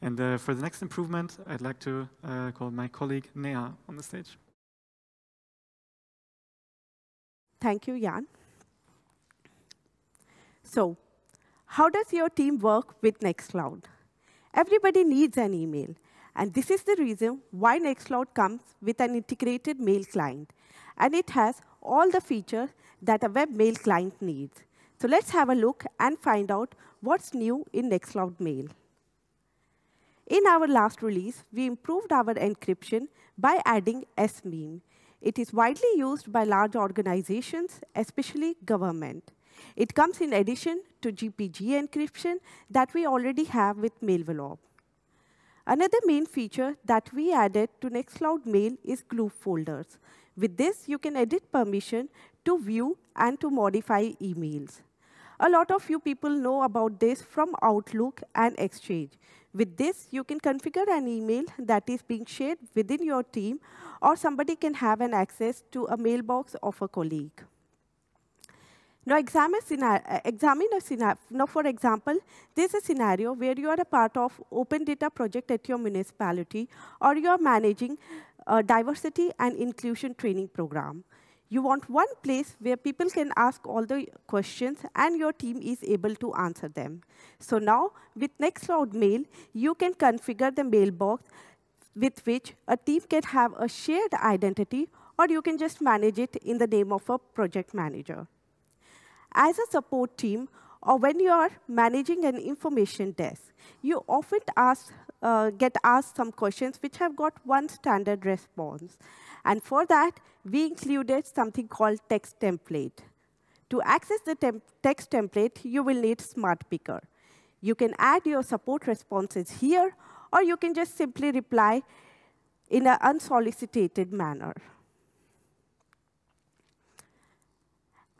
And uh, for the next improvement, I'd like to uh, call my colleague Nea on the stage. Thank you, Jan. So how does your team work with Nextcloud? Everybody needs an email. And this is the reason why Nextcloud comes with an integrated mail client. And it has all the features that a web mail client needs. So let's have a look and find out what's new in Nextcloud Mail. In our last release, we improved our encryption by adding S-MIME. It is widely used by large organizations, especially government. It comes in addition to GPG encryption that we already have with Mailvelope. Another main feature that we added to Nextcloud Mail is glue folders. With this, you can edit permission to view and to modify emails. A lot of you people know about this from Outlook and Exchange. With this, you can configure an email that is being shared within your team, or somebody can have an access to a mailbox of a colleague. Now examine, examine a scenario. Eh, now, for example, there's a scenario where you are a part of open data project at your municipality, or you are managing a diversity and inclusion training program. You want one place where people can ask all the questions and your team is able to answer them. So now with Nextcloud Mail, you can configure the mailbox with which a team can have a shared identity or you can just manage it in the name of a project manager. As a support team, or when you are managing an information desk, you often ask, uh, get asked some questions which have got one standard response. And for that, we included something called text template. To access the temp text template, you will need Smart Picker. You can add your support responses here, or you can just simply reply in an unsolicited manner.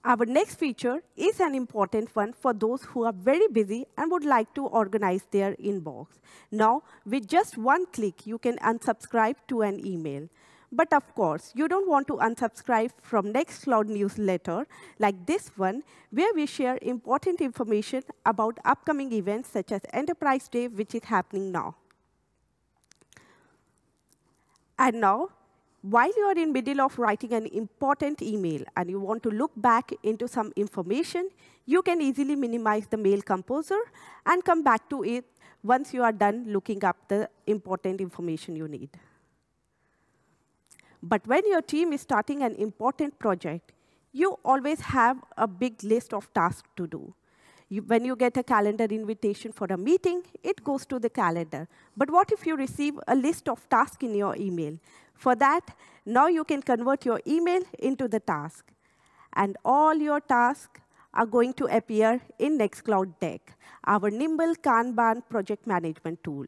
Our next feature is an important one for those who are very busy and would like to organize their inbox. Now, with just one click, you can unsubscribe to an email. But of course, you don't want to unsubscribe from Nextcloud newsletter like this one, where we share important information about upcoming events such as Enterprise Day, which is happening now. And now, while you are in middle of writing an important email and you want to look back into some information, you can easily minimize the mail composer and come back to it once you are done looking up the important information you need. But when your team is starting an important project, you always have a big list of tasks to do. You, when you get a calendar invitation for a meeting, it goes to the calendar. But what if you receive a list of tasks in your email? For that, now you can convert your email into the task. And all your tasks are going to appear in Nextcloud Deck, our nimble Kanban project management tool.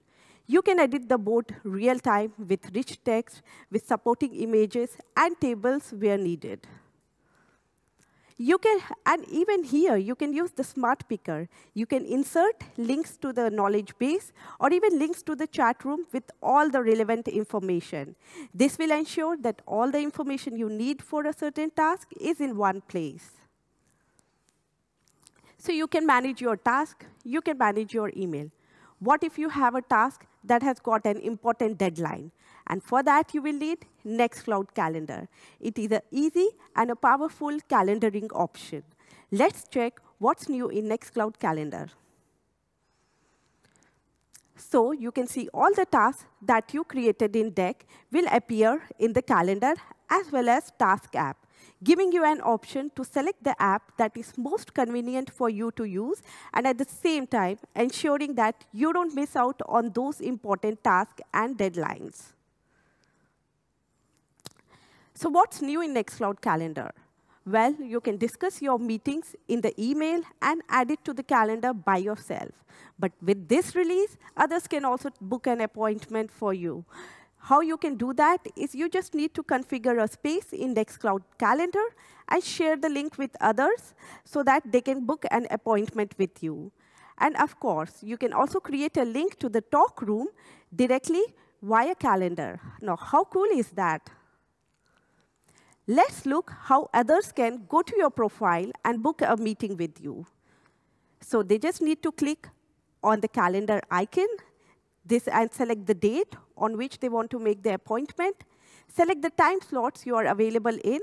You can edit the board real time with rich text, with supporting images and tables where needed. You can, and even here, you can use the smart picker. You can insert links to the knowledge base or even links to the chat room with all the relevant information. This will ensure that all the information you need for a certain task is in one place. So you can manage your task, you can manage your email. What if you have a task that has got an important deadline? And for that, you will need Nextcloud Calendar. It is an easy and a powerful calendaring option. Let's check what's new in Nextcloud Calendar. So you can see all the tasks that you created in Deck will appear in the calendar as well as Task app giving you an option to select the app that is most convenient for you to use, and at the same time, ensuring that you don't miss out on those important tasks and deadlines. So what's new in Nextcloud Calendar? Well, you can discuss your meetings in the email and add it to the calendar by yourself. But with this release, others can also book an appointment for you. How you can do that is you just need to configure a space in Nextcloud Calendar and share the link with others so that they can book an appointment with you. And of course, you can also create a link to the talk room directly via calendar. Now, how cool is that? Let's look how others can go to your profile and book a meeting with you. So they just need to click on the calendar icon this and select the date on which they want to make the appointment, select the time slots you are available in,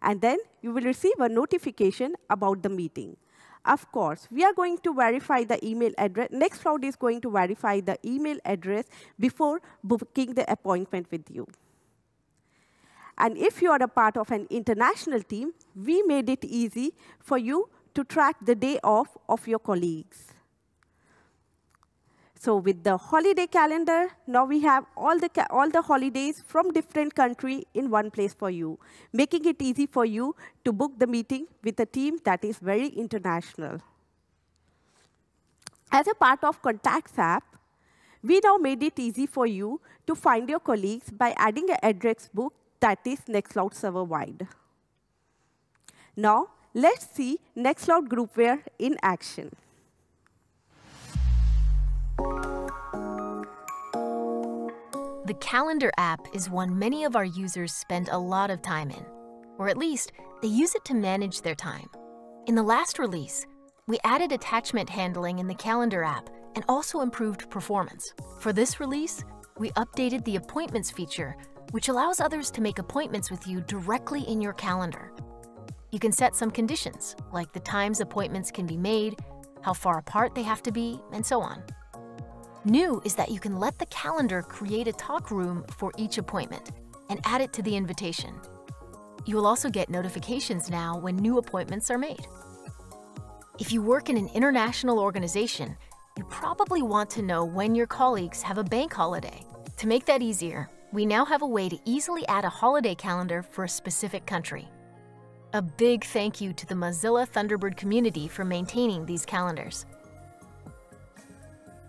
and then you will receive a notification about the meeting. Of course, we are going to verify the email address. Nextcloud is going to verify the email address before booking the appointment with you. And if you are a part of an international team, we made it easy for you to track the day off of your colleagues. So with the holiday calendar, now we have all the, all the holidays from different country in one place for you, making it easy for you to book the meeting with a team that is very international. As a part of Contacts app, we now made it easy for you to find your colleagues by adding an address book that is Nextcloud server-wide. Now, let's see Nextcloud Groupware in action. The Calendar app is one many of our users spend a lot of time in, or at least they use it to manage their time. In the last release, we added attachment handling in the Calendar app and also improved performance. For this release, we updated the Appointments feature, which allows others to make appointments with you directly in your calendar. You can set some conditions, like the times appointments can be made, how far apart they have to be, and so on. New is that you can let the calendar create a talk room for each appointment and add it to the invitation. You will also get notifications now when new appointments are made. If you work in an international organization, you probably want to know when your colleagues have a bank holiday. To make that easier, we now have a way to easily add a holiday calendar for a specific country. A big thank you to the Mozilla Thunderbird community for maintaining these calendars.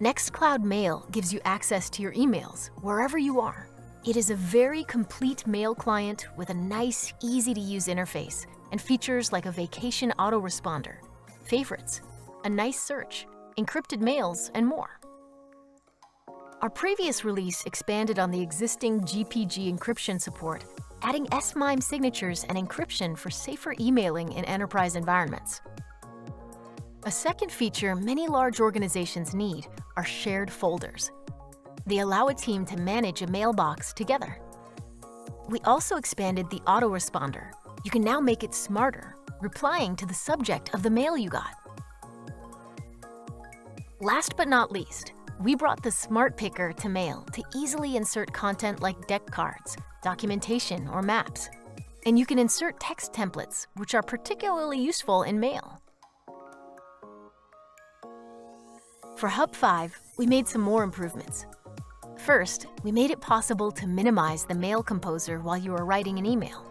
Nextcloud Mail gives you access to your emails wherever you are. It is a very complete mail client with a nice, easy-to-use interface and features like a vacation autoresponder, favorites, a nice search, encrypted mails, and more. Our previous release expanded on the existing GPG encryption support, adding S-MIME signatures and encryption for safer emailing in enterprise environments. A second feature many large organizations need are shared folders. They allow a team to manage a mailbox together. We also expanded the autoresponder. You can now make it smarter, replying to the subject of the mail you got. Last but not least, we brought the Smart Picker to Mail to easily insert content like deck cards, documentation, or maps. And you can insert text templates, which are particularly useful in Mail. For Hub 5, we made some more improvements. First, we made it possible to minimize the mail composer while you are writing an email.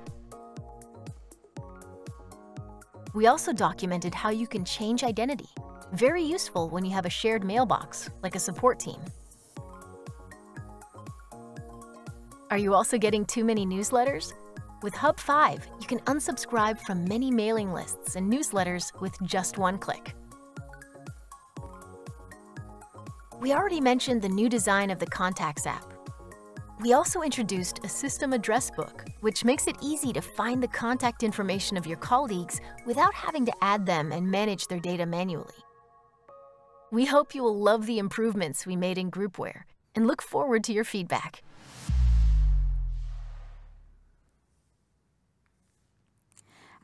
We also documented how you can change identity, very useful when you have a shared mailbox, like a support team. Are you also getting too many newsletters? With Hub 5, you can unsubscribe from many mailing lists and newsletters with just one click. We already mentioned the new design of the Contacts app. We also introduced a system address book, which makes it easy to find the contact information of your colleagues without having to add them and manage their data manually. We hope you will love the improvements we made in Groupware and look forward to your feedback.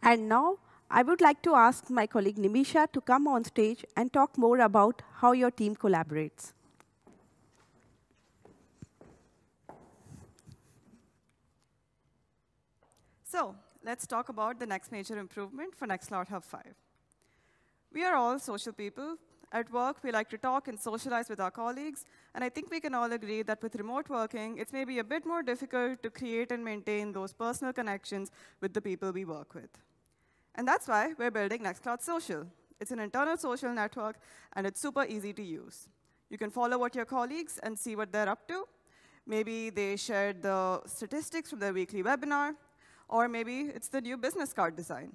And now, I would like to ask my colleague Nimisha to come on stage and talk more about how your team collaborates. So let's talk about the next major improvement for Nextcloud Hub 5. We are all social people. At work, we like to talk and socialize with our colleagues, and I think we can all agree that with remote working, it's maybe a bit more difficult to create and maintain those personal connections with the people we work with. And that's why we're building Nextcloud Social. It's an internal social network, and it's super easy to use. You can follow what your colleagues and see what they're up to. Maybe they shared the statistics from their weekly webinar, or maybe it's the new business card design.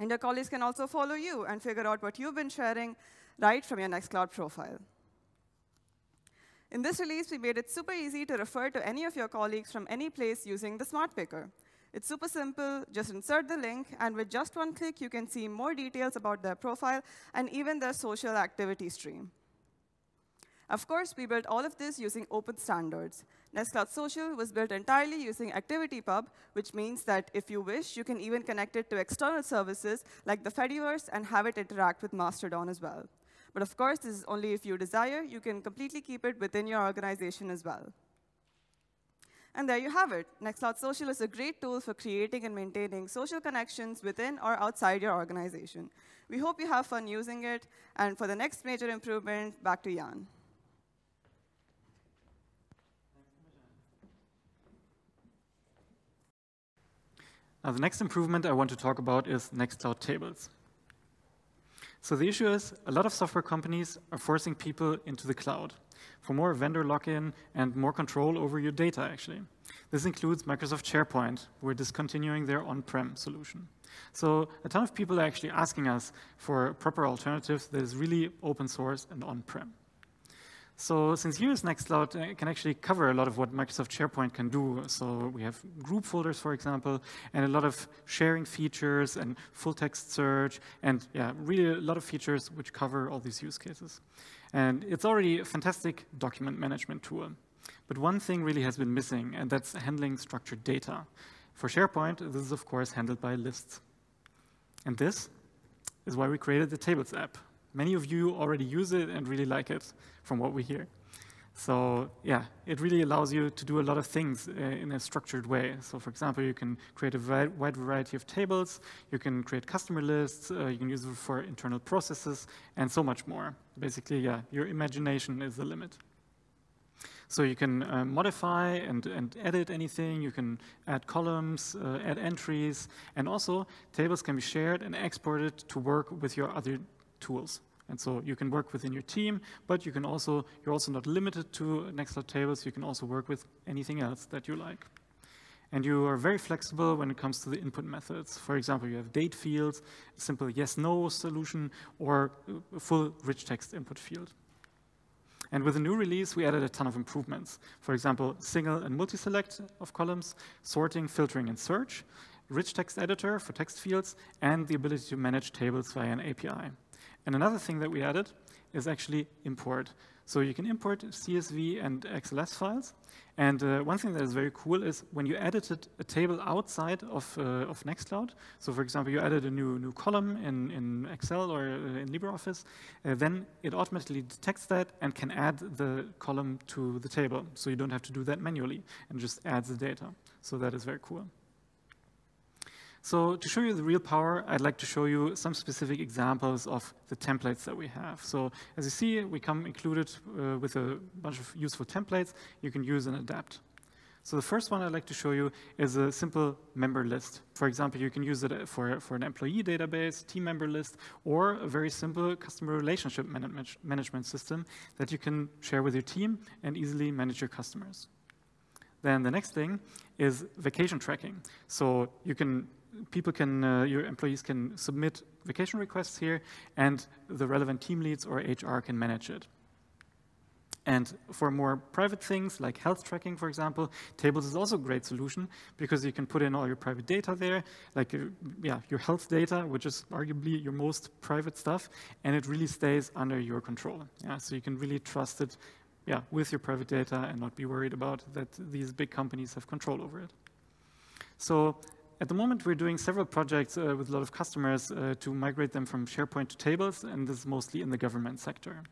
And your colleagues can also follow you and figure out what you've been sharing right from your Nextcloud profile. In this release, we made it super easy to refer to any of your colleagues from any place using the Smart Picker. It's super simple. Just insert the link, and with just one click, you can see more details about their profile and even their social activity stream. Of course, we built all of this using open standards. Nextcloud Social was built entirely using ActivityPub, which means that if you wish, you can even connect it to external services like the Fediverse and have it interact with Mastodon as well. But of course, this is only if you desire. You can completely keep it within your organization as well. And there you have it. Nextcloud Social is a great tool for creating and maintaining social connections within or outside your organization. We hope you have fun using it. And for the next major improvement, back to Jan. Now, the next improvement I want to talk about is Nextcloud Tables. So the issue is a lot of software companies are forcing people into the cloud for more vendor lock-in and more control over your data, actually. This includes Microsoft SharePoint, who are discontinuing their on-prem solution. So a ton of people are actually asking us for proper alternatives that is really open source and on-prem. So since use Nextcloud uh, can actually cover a lot of what Microsoft SharePoint can do. So we have group folders, for example, and a lot of sharing features and full text search, and yeah, really a lot of features which cover all these use cases. And it's already a fantastic document management tool. But one thing really has been missing, and that's handling structured data. For SharePoint, this is of course handled by lists. And this is why we created the Tables app, Many of you already use it and really like it from what we hear. So yeah, it really allows you to do a lot of things uh, in a structured way. So for example, you can create a wide variety of tables, you can create customer lists, uh, you can use it for internal processes, and so much more. Basically, yeah, your imagination is the limit. So you can uh, modify and, and edit anything, you can add columns, uh, add entries, and also tables can be shared and exported to work with your other tools. And so you can work within your team, but you can also, you're also not limited to Nextcloud tables. You can also work with anything else that you like. And you are very flexible when it comes to the input methods. For example, you have date fields, simple yes-no solution, or a full rich text input field. And with the new release, we added a ton of improvements. For example, single and multi-select of columns, sorting, filtering, and search, rich text editor for text fields, and the ability to manage tables via an API. And another thing that we added is actually import. So you can import CSV and XLS files. And uh, one thing that is very cool is when you edited a table outside of, uh, of Nextcloud, so for example, you added a new, new column in, in Excel or uh, in LibreOffice, uh, then it automatically detects that and can add the column to the table. So you don't have to do that manually and just adds the data. So that is very cool. So to show you the real power, I'd like to show you some specific examples of the templates that we have. So as you see, we come included uh, with a bunch of useful templates you can use and adapt. So the first one I'd like to show you is a simple member list. For example, you can use it for, for an employee database, team member list, or a very simple customer relationship manage management system that you can share with your team and easily manage your customers. Then the next thing is vacation tracking. So you can people can, uh, your employees can submit vacation requests here, and the relevant team leads or HR can manage it. And for more private things like health tracking, for example, Tables is also a great solution because you can put in all your private data there, like uh, yeah, your health data, which is arguably your most private stuff, and it really stays under your control. Yeah, so you can really trust it yeah, with your private data and not be worried about that these big companies have control over it. So at the moment, we're doing several projects uh, with a lot of customers uh, to migrate them from SharePoint to tables, and this is mostly in the government sector.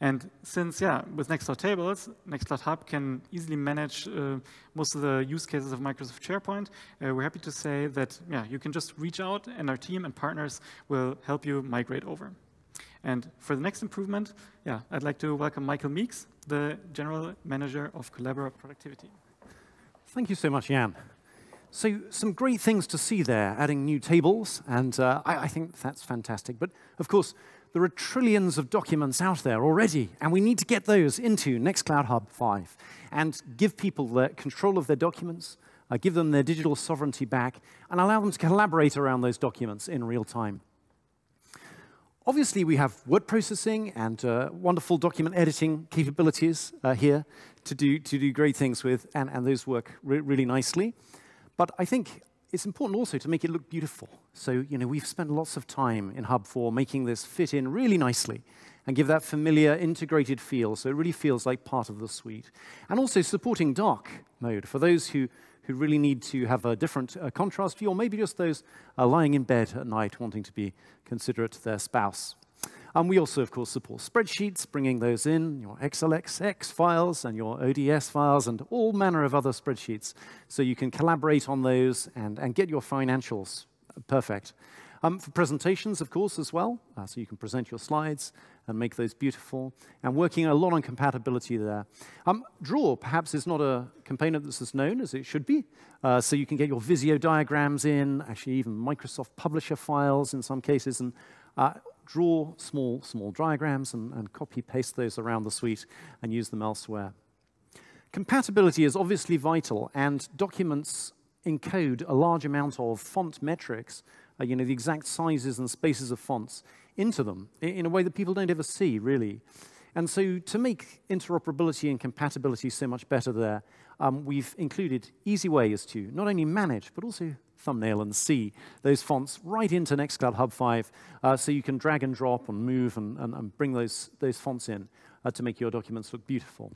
And since, yeah, with Nextcloud Tables, Nextcloud Hub can easily manage uh, most of the use cases of Microsoft SharePoint, uh, we're happy to say that, yeah, you can just reach out and our team and partners will help you migrate over. And for the next improvement, yeah, I'd like to welcome Michael Meeks, the General Manager of Collabora Productivity. Thank you so much, Jan. So some great things to see there, adding new tables, and uh, I, I, think that's fantastic. But of course, there are trillions of documents out there already, and we need to get those into Nextcloud Hub 5 and give people the control of their documents, uh, give them their digital sovereignty back, and allow them to collaborate around those documents in real time. Obviously, we have word processing and uh, wonderful document editing capabilities uh, here to do, to do great things with, and, and those work re really nicely. But I think it's important also to make it look beautiful. So, you know, we've spent lots of time in Hub 4 making this fit in really nicely and give that familiar integrated feel so it really feels like part of the suite. And also supporting dark mode for those who, who really need to have a different uh, contrast view, or maybe just those uh, lying in bed at night wanting to be considerate to their spouse. And we also, of course, support spreadsheets, bringing those in, your XLSX files and your ODS files and all manner of other spreadsheets. So you can collaborate on those and, and get your financials perfect. Um, for presentations, of course, as well, uh, so you can present your slides and make those beautiful, and working a lot on compatibility there. Um, Draw perhaps is not a component that's as known as it should be, uh, so you can get your Visio diagrams in, actually even Microsoft Publisher files in some cases, and uh, draw small, small diagrams and, and copy paste those around the suite and use them elsewhere. Compatibility is obviously vital, and documents encode a large amount of font metrics, uh, you know, the exact sizes and spaces of fonts, into them in a way that people don't ever see, really. And so to make interoperability and compatibility so much better there, um, we've included easy ways to not only manage, but also thumbnail and see those fonts right into Nextcloud Hub 5, uh, so you can drag and drop and move and, and, and bring those, those fonts in uh, to make your documents look beautiful.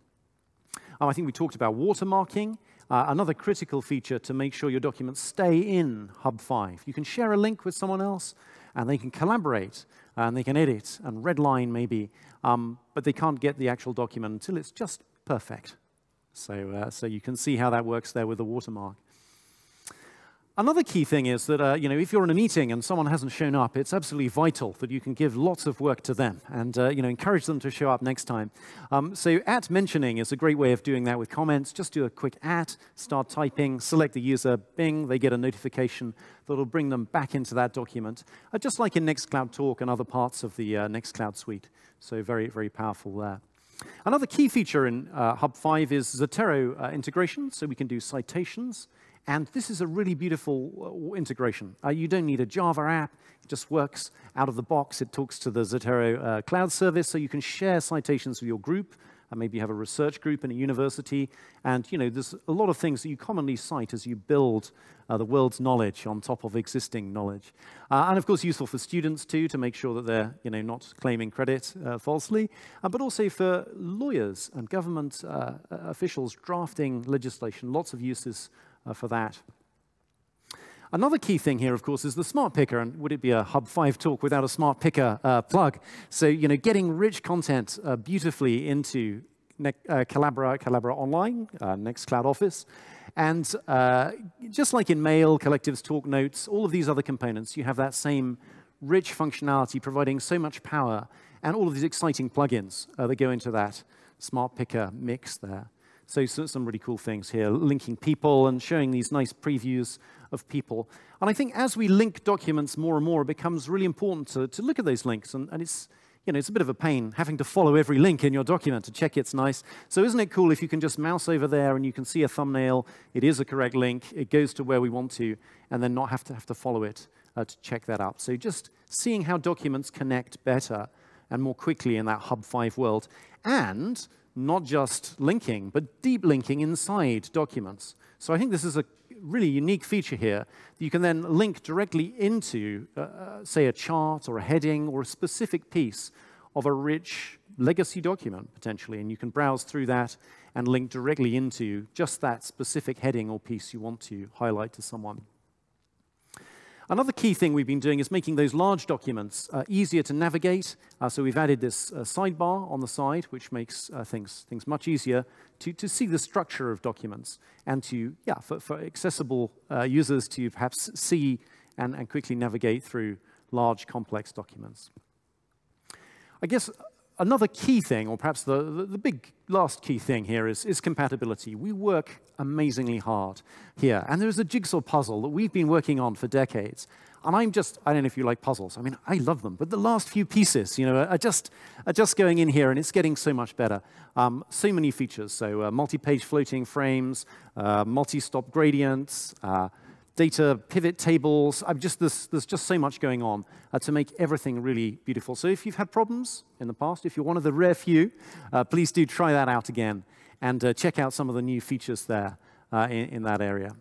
Um, I think we talked about watermarking, uh, another critical feature to make sure your documents stay in Hub 5. You can share a link with someone else, and they can collaborate, and they can edit and redline maybe, um, but they can't get the actual document until it's just perfect. So, uh, so you can see how that works there with the watermark. Another key thing is that uh, you know, if you're in a meeting and someone hasn't shown up, it's absolutely vital that you can give lots of work to them and uh, you know, encourage them to show up next time. Um, so at mentioning is a great way of doing that with comments. Just do a quick at, start typing, select the user, bing, they get a notification that'll bring them back into that document, uh, just like in Nextcloud Talk and other parts of the uh, Nextcloud suite. So very, very powerful there. Another key feature in uh, Hub 5 is Zotero uh, integration, so we can do citations, and this is a really beautiful uh, integration. Uh, you don't need a Java app. It just works out of the box. It talks to the Zotero uh, cloud service, so you can share citations with your group. Uh, maybe you have a research group in a university. And you know, there's a lot of things that you commonly cite as you build uh, the world's knowledge on top of existing knowledge. Uh, and of course, useful for students too, to make sure that they're you know, not claiming credit falsely, but also for lawyers and government officials drafting legislation. Lots of uses for that. Another key thing here, of course, is the smart picker. And would it be a Hub 5 talk without a smart picker uh, plug? So, you know, getting rich content uh, beautifully into ne uh, Collabora, Collabora Online, uh, Nextcloud Office. And uh, just like in Mail, Collectives, Talk Notes, all of these other components, you have that same rich functionality providing so much power and all of these exciting plugins uh, that go into that smart picker mix there. So, so, some really cool things here, linking people and showing these nice previews of people. And I think as we link documents more and more, it becomes really important to, to look at those links. And, and it's, you know, it's a bit of a pain having to follow every link in your document to check it's nice. So isn't it cool if you can just mouse over there and you can see a thumbnail, it is a correct link, it goes to where we want to, and then not have to have to follow it uh, to check that out. So just seeing how documents connect better and more quickly in that Hub 5 world. And not just linking, but deep linking inside documents. So I think this is a really unique feature here. You can then link directly into, uh, uh, say, a chart or a heading or a specific piece of a rich legacy document, potentially, and you can browse through that and link directly into just that specific heading or piece you want to highlight to someone. Another key thing we've been doing is making those large documents uh, easier to navigate. Uh, so we've added this uh, sidebar on the side, which makes uh, things, things much easier to, to see the structure of documents and to, yeah, for, for accessible uh, users to perhaps see and, and quickly navigate through large, complex documents. I guess another key thing, or perhaps the, the, the, big last key thing here is, is compatibility. We work amazingly hard here. And there's a jigsaw puzzle that we've been working on for decades. And I'm just, I don't know if you like puzzles. I mean, I love them. But the last few pieces, you know, are just, are just going in here, and it's getting so much better. Um, so many features. So uh, multi-page floating frames, uh, multi-stop gradients, uh, data pivot tables. I'm just, there's, there's just so much going on uh, to make everything really beautiful. So if you've had problems in the past, if you're one of the rare few, uh, please do try that out again and uh, check out some of the new features there uh, in, in, that area.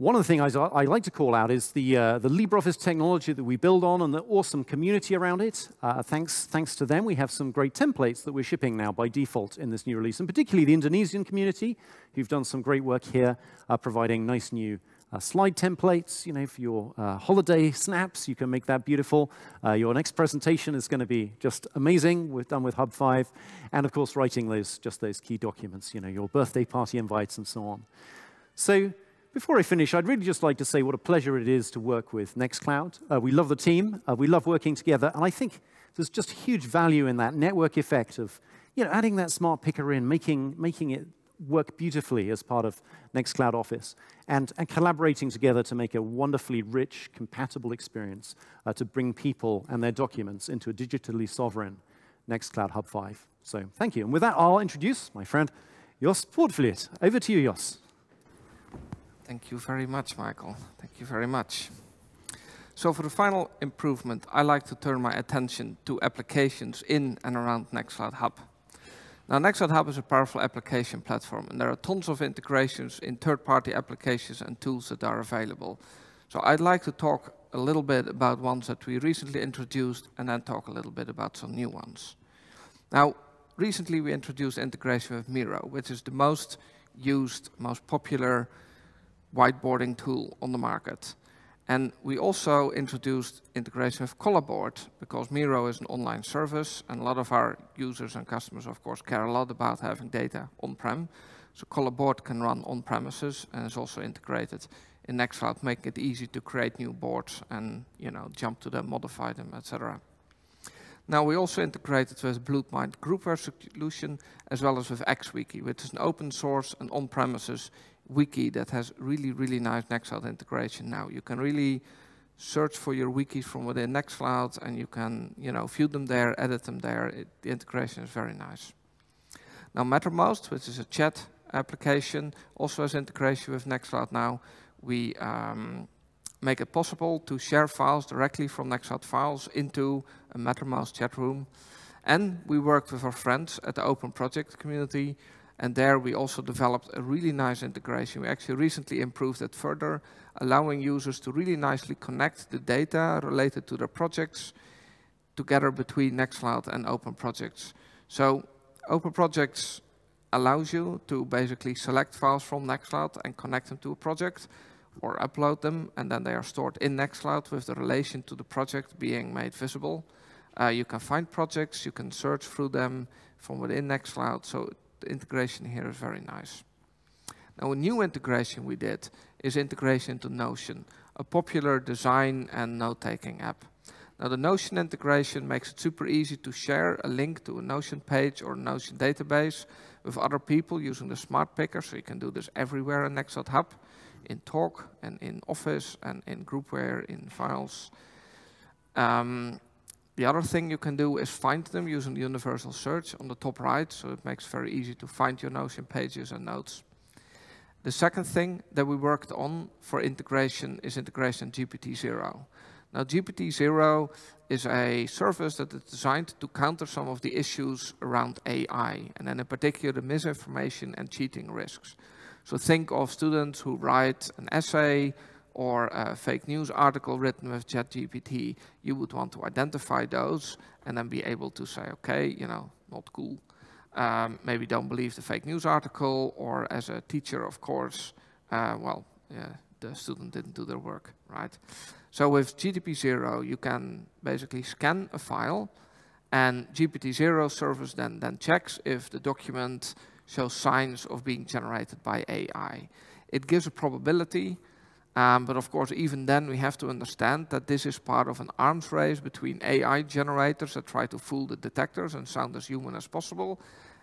One of the things I, like to call out is the, uh, the LibreOffice technology that we build on and the awesome community around it. Uh, thanks, thanks to them, we have some great templates that we're shipping now by default in this new release, and particularly the Indonesian community, who've done some great work here, uh, providing nice new uh, slide templates, you know, for your uh, holiday snaps, you can make that beautiful. Uh, your next presentation is going to be just amazing. We're done with Hub 5. And of course, writing those, just those key documents, you know, your birthday party invites and so on. So before I finish, I'd really just like to say what a pleasure it is to work with Nextcloud. Uh, we love the team. Uh, we love working together. And I think There's just huge value in that network effect of you know, adding that smart picker in, making, making it work beautifully as part of Nextcloud Office, and, and collaborating together to make a wonderfully rich, compatible experience uh, to bring people and their documents into a digitally sovereign Nextcloud Hub 5. So thank you. And with that, I'll introduce my friend Jos Poortvliet. Over to you, Jos. Thank you very much, Michael. Thank you very much. So for the final improvement, I like to turn my attention to applications in and around Nextcloud Hub. Now, Nextcloud Hub is a powerful application platform, and there are tons of integrations in third-party applications and tools that are available. So I'd like to talk a little bit about ones that we recently introduced, and then talk a little bit about some new ones. Now, recently we introduced integration with Miro, which is the most used, most popular whiteboarding tool on the market. And we also introduced integration with Colaboard because Miro is an online service and a lot of our users and customers, of course, care a lot about having data on-prem. So Colaboard can run on-premises and is also integrated in Nextcloud, making it easy to create new boards and you know jump to them, modify them, etc. Now we also integrated with Bluemind Groupware solution as well as with XWiki, which is an open source and on-premises wiki that has really, really nice Nextcloud integration now. You can really search for your wikis from within Nextcloud and you can, you know, view them there, edit them there. It, the integration is very nice. Now Mattermost, which is a chat application, also has integration with Nextcloud now. We um, make it possible to share files directly from Nextcloud Files into a Mattermost chat room. And we worked with our friends at the OpenProject community and there we also developed a really nice integration. We actually recently improved it further, allowing users to really nicely connect the data related to their projects together between Nextcloud and Open Projects. So Open Projects allows you to basically select files from Nextcloud and connect them to a project or upload them, and then they are stored in Nextcloud with the relation to the project being made visible. Uh, you can find projects, you can search through them from within Nextcloud, so the integration here is very nice. Now a new integration we did is integration to Notion, a popular design and note-taking app. Now the Notion integration makes it super easy to share a link to a Notion page or Notion database with other people using the smart picker, so you can do this everywhere in Nextcloud Hub, in Talk and in Office and in Groupware, in Files. Um, the other thing you can do is find them using the universal search on the top right, so it makes it very easy to find your Notion pages and notes. The second thing that we worked on for integration is integration GPTZero. Now GPTZero is a service that is designed to counter some of the issues around AI, and then in particular the misinformation and cheating risks. So think of students who write an essay or a fake news article written with ChatGPT, you would want to identify those and then be able to say, okay, you know, not cool. Um, maybe don't believe the fake news article, or as a teacher, of course, uh, well, yeah, the student didn't do their work, right? So with GPTZero, you can basically scan a file, and GPTZero service then, then checks if the document shows signs of being generated by AI. It gives a probability um, but of course, even then, we have to understand that this is part of an arms race between AI generators that try to fool the detectors and sound as human as possible.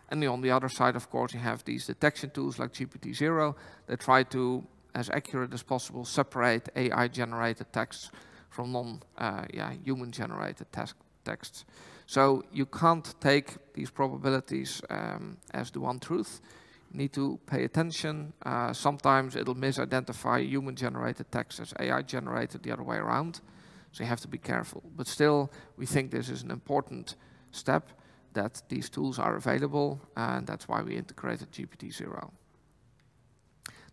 And on the other side, of course, you have these detection tools like GPTZero that try to, as accurate as possible, separate AI-generated texts from non-human-generated uh, yeah, texts. So you can't take these probabilities um, as the one truth need to pay attention. Uh, sometimes it'll misidentify human-generated text as AI-generated the other way around. So you have to be careful. But still, we think this is an important step that these tools are available, and that's why we integrated GPTZero.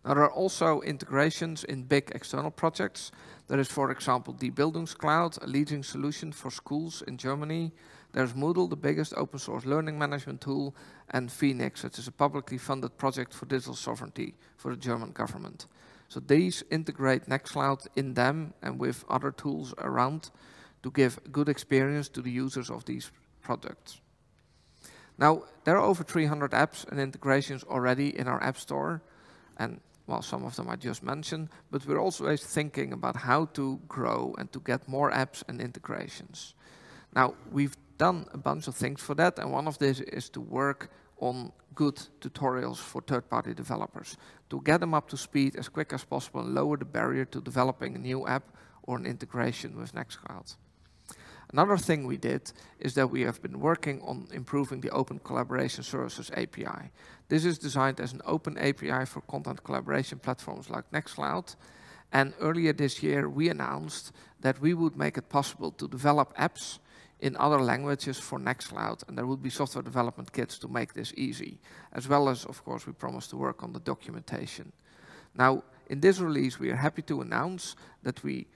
Now, there are also integrations in big external projects. There is, for example, the Bildungscloud, a leading solution for schools in Germany. There's Moodle, the biggest open source learning management tool, and Phoenix, which is a publicly funded project for digital sovereignty for the German government. So these integrate Nextcloud in them and with other tools around to give good experience to the users of these products. Now, there are over 300 apps and integrations already in our App Store, and well, some of them I just mentioned, but we're always thinking about how to grow and to get more apps and integrations. Now, we've done a bunch of things for that, and one of this is to work on good tutorials for third-party developers to get them up to speed as quick as possible and lower the barrier to developing a new app or an integration with Nextcloud. Another thing we did is that we have been working on improving the Open Collaboration Services API. This is designed as an open API for content collaboration platforms like Nextcloud. And earlier this year, we announced that we would make it possible to develop apps in other languages for Nextcloud, and there will be software development kits to make this easy, as well as, of course, we promised to work on the documentation. Now, in this release, we are happy to announce that we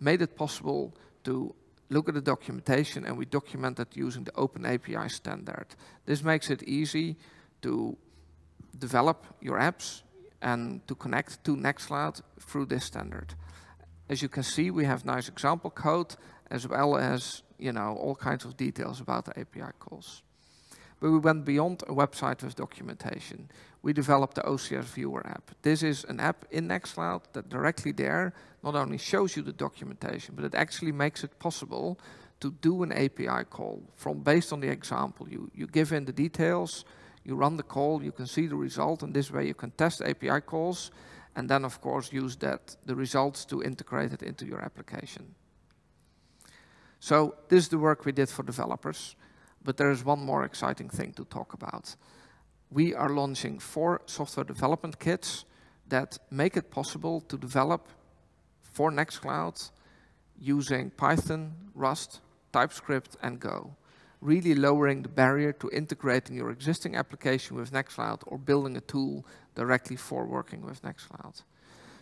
made it possible to look at the documentation and we document it using the Open API standard. This makes it easy to develop your apps and to connect to Nextcloud through this standard. As you can see, we have nice example code as well as you know all kinds of details about the API calls. But we went beyond a website with documentation. We developed the OCS Viewer app. This is an app in Nextcloud that directly there not only shows you the documentation, but it actually makes it possible to do an API call from based on the example. You, you give in the details, you run the call, you can see the result, and this way you can test API calls, and then of course use that the results to integrate it into your application. So this is the work we did for developers, but there is one more exciting thing to talk about. We are launching four software development kits that make it possible to develop for Nextcloud using Python, Rust, TypeScript, and Go, really lowering the barrier to integrating your existing application with Nextcloud or building a tool directly for working with Nextcloud.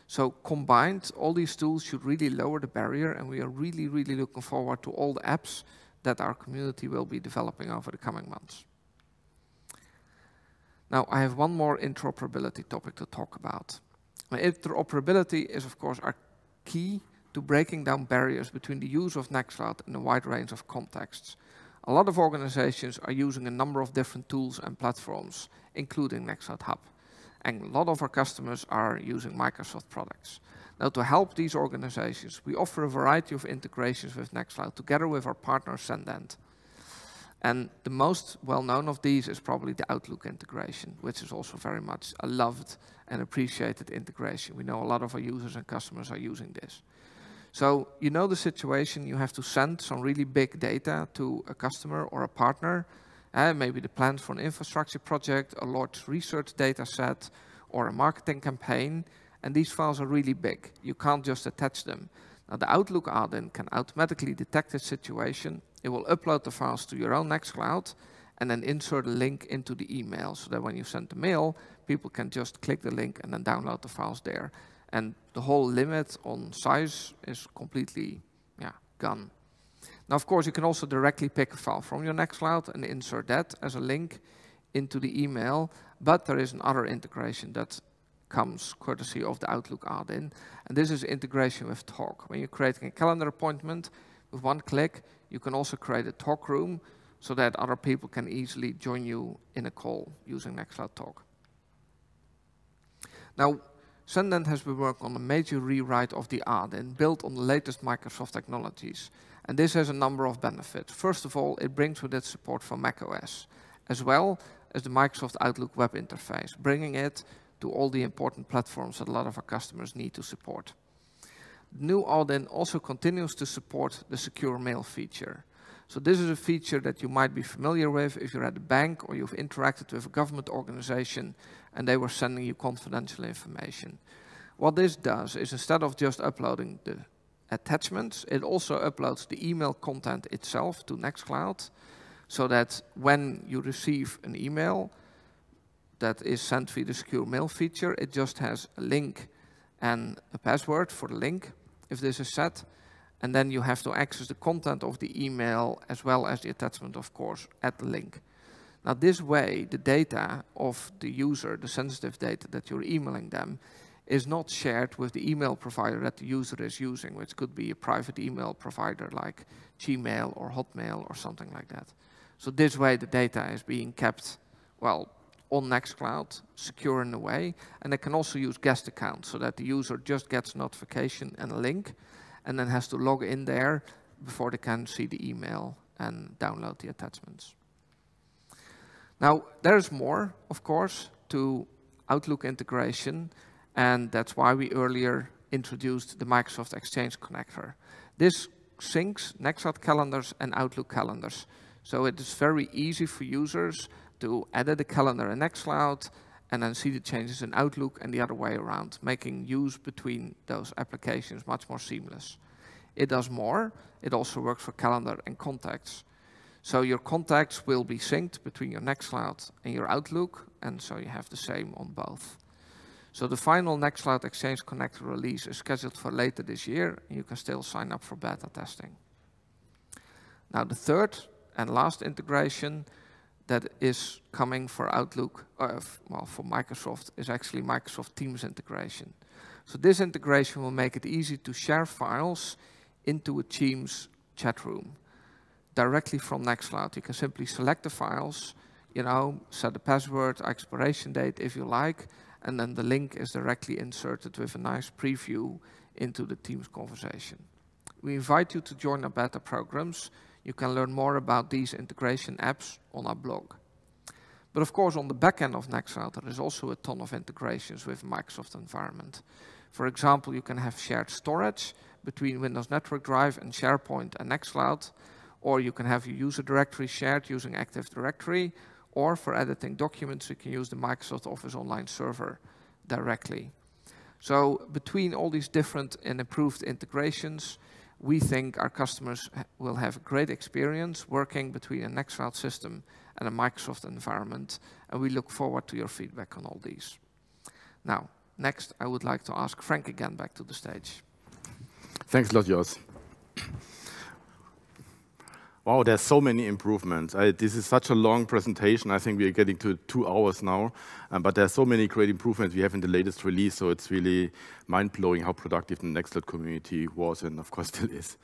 So combined, all these tools should really lower the barrier, and we are really, really looking forward to all the apps that our community will be developing over the coming months. Now, I have one more interoperability topic to talk about. Interoperability is, of course, our key to breaking down barriers between the use of Nextcloud in a wide range of contexts. A lot of organizations are using a number of different tools and platforms, including Nextcloud Hub and a lot of our customers are using Microsoft products. Now, to help these organizations, we offer a variety of integrations with Nextcloud together with our partner Sendent. And the most well-known of these is probably the Outlook integration, which is also very much a loved and appreciated integration. We know a lot of our users and customers are using this. So you know the situation, you have to send some really big data to a customer or a partner, uh, maybe the plans for an infrastructure project, a large research data set, or a marketing campaign. And these files are really big. You can't just attach them. Now, the Outlook add-in can automatically detect this situation. It will upload the files to your own Nextcloud and then insert a link into the email so that when you send the mail, people can just click the link and then download the files there. And the whole limit on size is completely yeah, gone. Now, of course, you can also directly pick a file from your Nextcloud and insert that as a link into the email, but there is another integration that comes courtesy of the Outlook add-in, and this is integration with Talk. When you're creating a calendar appointment, with one click, you can also create a talk room so that other people can easily join you in a call using Nextcloud Talk. Now, Sendent has been working on a major rewrite of the add-in built on the latest Microsoft technologies. And this has a number of benefits. First of all, it brings with it support for macOS, as well as the Microsoft Outlook web interface, bringing it to all the important platforms that a lot of our customers need to support. New add-in also continues to support the secure mail feature. So this is a feature that you might be familiar with if you're at a bank or you've interacted with a government organization and they were sending you confidential information. What this does is instead of just uploading the attachments. It also uploads the email content itself to Nextcloud so that when you receive an email that is sent via the secure mail feature, it just has a link and a password for the link, if this is set, and then you have to access the content of the email as well as the attachment, of course, at the link. Now this way, the data of the user, the sensitive data that you're emailing them, is not shared with the email provider that the user is using, which could be a private email provider like Gmail or Hotmail or something like that. So this way the data is being kept, well, on Nextcloud, secure in a way, and they can also use guest accounts so that the user just gets notification and a link, and then has to log in there before they can see the email and download the attachments. Now, there's more, of course, to Outlook integration, and that's why we earlier introduced the Microsoft Exchange connector. This syncs Nextcloud calendars and Outlook calendars. So it is very easy for users to edit a calendar in Nextcloud and then see the changes in Outlook and the other way around, making use between those applications much more seamless. It does more. It also works for calendar and contacts. So your contacts will be synced between your Nextcloud and your Outlook, and so you have the same on both. So the final Nextcloud Exchange Connector release is scheduled for later this year, and you can still sign up for beta testing. Now the third and last integration that is coming for Outlook, uh, well, for Microsoft, is actually Microsoft Teams integration. So this integration will make it easy to share files into a Teams chat room directly from Nextcloud. You can simply select the files, you know, set a password, expiration date if you like, and then the link is directly inserted with a nice preview into the Teams conversation. We invite you to join our beta programs you can learn more about these integration apps on our blog. But of course, on the back end of Nextcloud, there is also a ton of integrations with Microsoft environment. For example, you can have shared storage between Windows Network Drive and SharePoint and Nextcloud, or you can have your user directory shared using Active Directory, or for editing documents, you can use the Microsoft Office Online Server directly. So between all these different and improved integrations, we think our customers will have a great experience working between a Nextcloud system and a Microsoft environment, and we look forward to your feedback on all these. Now, next, I would like to ask Frank again back to the stage. Thanks a lot, Jos. Wow, there's so many improvements. I, this is such a long presentation. I think we are getting to two hours now, um, but there's so many great improvements we have in the latest release, so it's really mind-blowing how productive the Nextcloud community was and of course still is.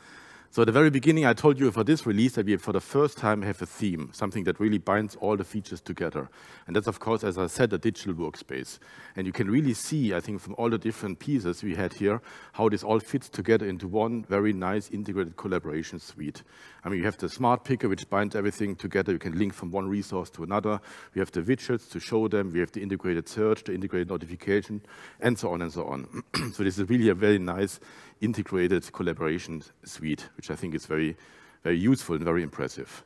So at the very beginning, I told you for this release that we for the first time have a theme, something that really binds all the features together. And that's, of course, as I said, a digital workspace. And you can really see, I think, from all the different pieces we had here, how this all fits together into one very nice integrated collaboration suite. I mean, you have the smart picker, which binds everything together. You can link from one resource to another. We have the widgets to show them. We have the integrated search, the integrated notification, and so on and so on. so this is really a very nice integrated collaboration suite, which I think is very, very useful and very impressive.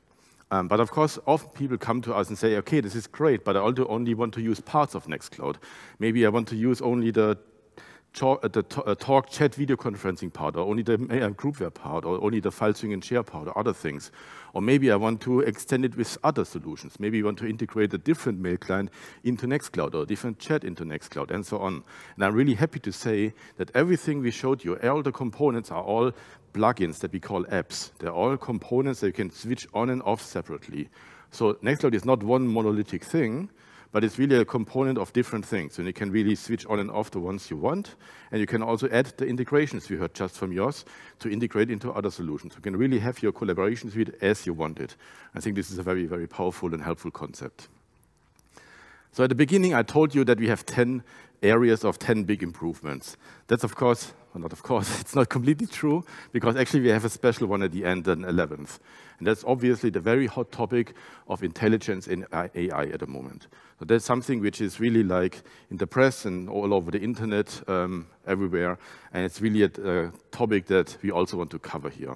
Um, but of course, often people come to us and say, okay, this is great, but I only want to use parts of Nextcloud. Maybe I want to use only the talk, the uh, talk, chat, video conferencing part, or only the uh, groupware part, or only the file sync and share part, or other things. Or maybe I want to extend it with other solutions. Maybe you want to integrate a different mail client into Nextcloud, or a different chat into Nextcloud, and so on. And I'm really happy to say that everything we showed you, all the components are all plugins that we call apps. They're all components that you can switch on and off separately. So Nextcloud is not one monolithic thing, but it's really a component of different things. And you can really switch on and off the ones you want. And you can also add the integrations we heard just from Jos to integrate into other solutions. You can really have your collaboration suite as you want it. I think this is a very, very powerful and helpful concept. So at the beginning, I told you that we have 10 areas of 10 big improvements. That's, of course, well, not of course, it's not completely true, because actually we have a special one at the end, an 11th. And that's obviously the very hot topic of intelligence in AI at the moment. So that's something which is really like in the press and all over the internet, um, everywhere. And it's really a, a topic that we also want to cover here.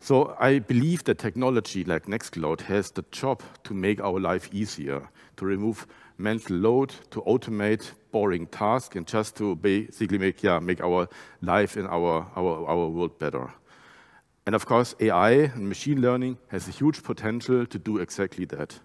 So I believe that technology like Nextcloud has the job to make our life easier, to remove mental load, to automate boring tasks, and just to basically make, yeah, make our life in our, our, our world better. And of course, AI and machine learning has a huge potential to do exactly that.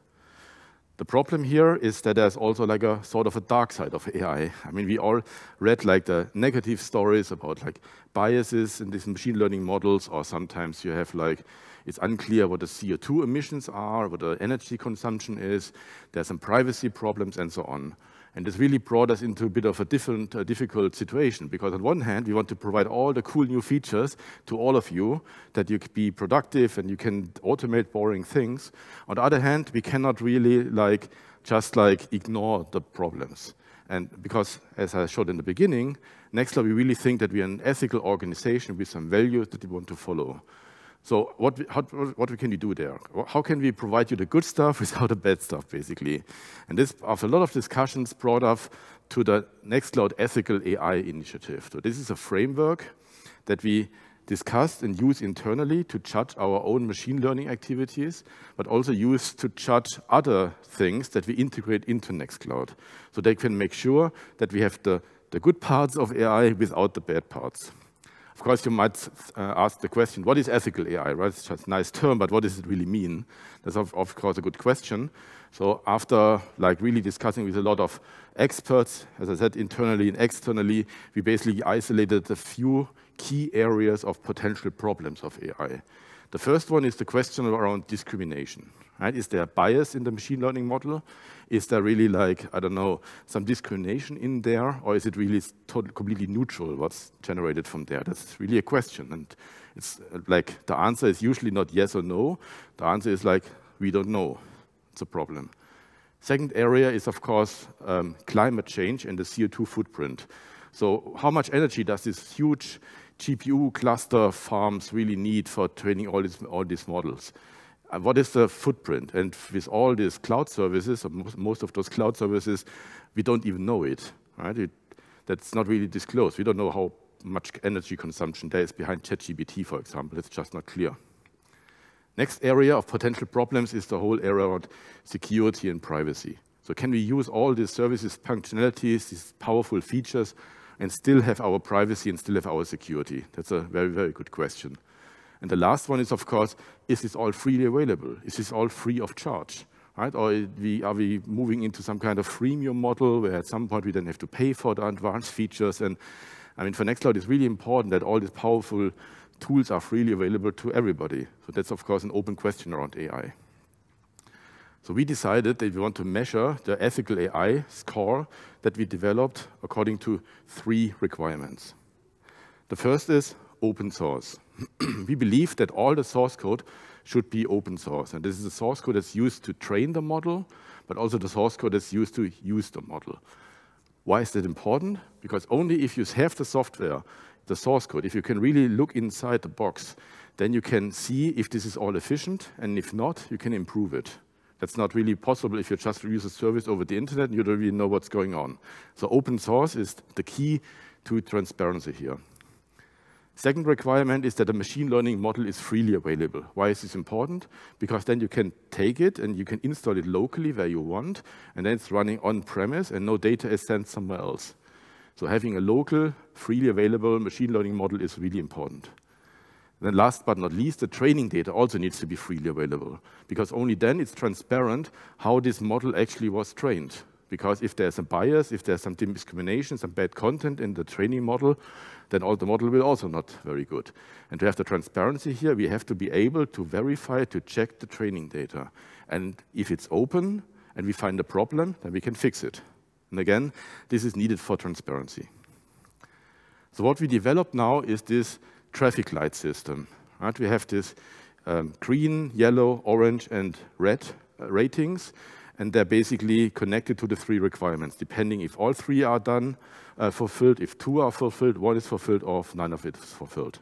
The problem here is that there's also like a sort of a dark side of AI. I mean, we all read like the negative stories about like biases in these machine learning models, or sometimes you have like, it's unclear what the CO2 emissions are, what the energy consumption is, there's some privacy problems and so on. And this really brought us into a bit of a different, uh, difficult situation because on one hand, we want to provide all the cool new features to all of you that you can be productive and you can automate boring things. On the other hand, we cannot really like just like ignore the problems. And because, as I showed in the beginning, Nextcloud, we really think that we are an ethical organization with some values that we want to follow. So what, how, what can we do there? How can we provide you the good stuff without the bad stuff, basically? And this, after a lot of discussions, brought us to the Nextcloud Ethical AI initiative. So this is a framework that we discussed and use internally to judge our own machine learning activities, but also use to judge other things that we integrate into Nextcloud. So they can make sure that we have the, the good parts of AI without the bad parts. Of course, you might uh, ask the question, what is ethical AI, right? It's just a nice term, but what does it really mean? That's of, of course a good question. So after like really discussing with a lot of experts, as I said, internally and externally, we basically isolated a few key areas of potential problems of AI. The first one is the question around discrimination. Right? Is there bias in the machine learning model? Is there really like, I don't know, some discrimination in there? Or is it really totally, completely neutral what's generated from there? That's really a question. And it's uh, like the answer is usually not yes or no. The answer is like, we don't know. It's a problem. Second area is, of course, um, climate change and the CO2 footprint. So how much energy does this huge GPU cluster farms really need for training all, these all these models? And what is the footprint? And with all these cloud services, most of those cloud services, we don't even know it. Right? It, that's not really disclosed. We don't know how much energy consumption there is behind ChatGPT, for example. It's just not clear. Next area of potential problems is the whole area around security and privacy. So can we use all these services, functionalities, these powerful features, and still have our privacy and still have our security? That's a very, very good question. And the last one is, of course, is this all freely available? Is this all free of charge? Right? Or are we, moving into some kind of freemium model where at some point we then have to pay for the advanced features? And I mean, for Nextcloud, it's really important that all these powerful tools are freely available to everybody. So that's, of course, an open question around AI. So we decided that we want to measure the ethical AI score that we developed according to three requirements. The first is open source. we believe that all the source code should be open source. And this is the source code that's used to train the model, but also the source code that's used to use the model. Why is that important? Because only if you have the software, the source code, if you can really look inside the box, then you can see if this is all efficient, and if not, you can improve it. That's not really possible if you just use a service over the internet and you don't really know what's going on. So open source is the key to transparency here. Second requirement is that a machine learning model is freely available. Why is this important? Because then you can take it and you can install it locally where you want, and then it's running on-premise and no data is sent somewhere else. So having a local, freely available machine learning model is really important. Then last but not least, the training data also needs to be freely available, because only then it's transparent how this model actually was trained. Because if there's a bias, if there's some discrimination, some bad content in the training model, then all the model will also not very good. And to have the transparency here, we have to be able to verify, to check the training data. And if it's open and we find a problem, then we can fix it. And again, this is needed for transparency. So what we develop now is this traffic light system. Right? We have this um, green, yellow, orange, and red uh, ratings, and they're basically connected to the three requirements, depending if all three are done, uh, fulfilled, if two are fulfilled, one is fulfilled, or if none of it is fulfilled.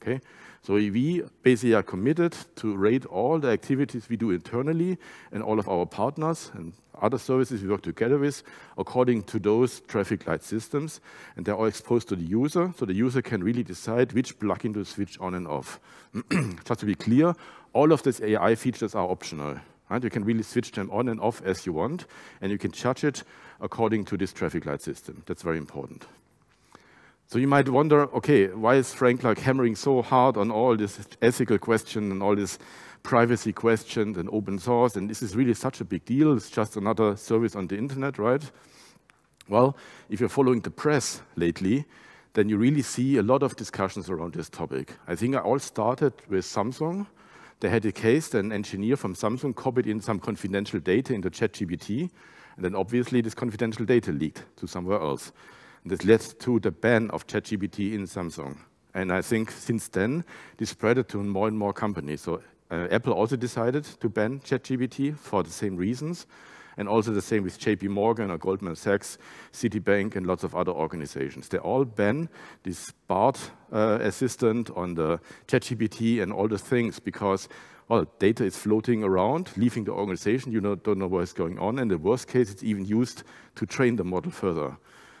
Okay? So we basically are committed to rate all the activities we do internally and all of our partners and other services we work together with according to those traffic light systems. And they're all exposed to the user, so the user can really decide which plugin to switch on and off. Just to be clear, all of these AI features are optional. Right? You can really switch them on and off as you want, and you can judge it according to this traffic light system. That's very important. So you might wonder, okay, why is Frank like hammering so hard on all this ethical question and all this privacy questions and open source, and this is really such a big deal. It's just another service on the internet, right? Well, if you're following the press lately, then you really see a lot of discussions around this topic. I think I all started with Samsung, they had a case that an engineer from Samsung copied in some confidential data into ChatGPT, and then obviously this confidential data leaked to somewhere else. This led to the ban of ChatGPT in Samsung. And I think since then, this spread to more and more companies. So uh, Apple also decided to ban ChatGPT for the same reasons. and also the same with JP Morgan or Goldman Sachs, Citibank, and lots of other organizations. They all ban this Bard uh, assistant on the ChatGPT and all the things because well, data is floating around, leaving the organization. You don't know what's going on. And the worst case, it's even used to train the model further.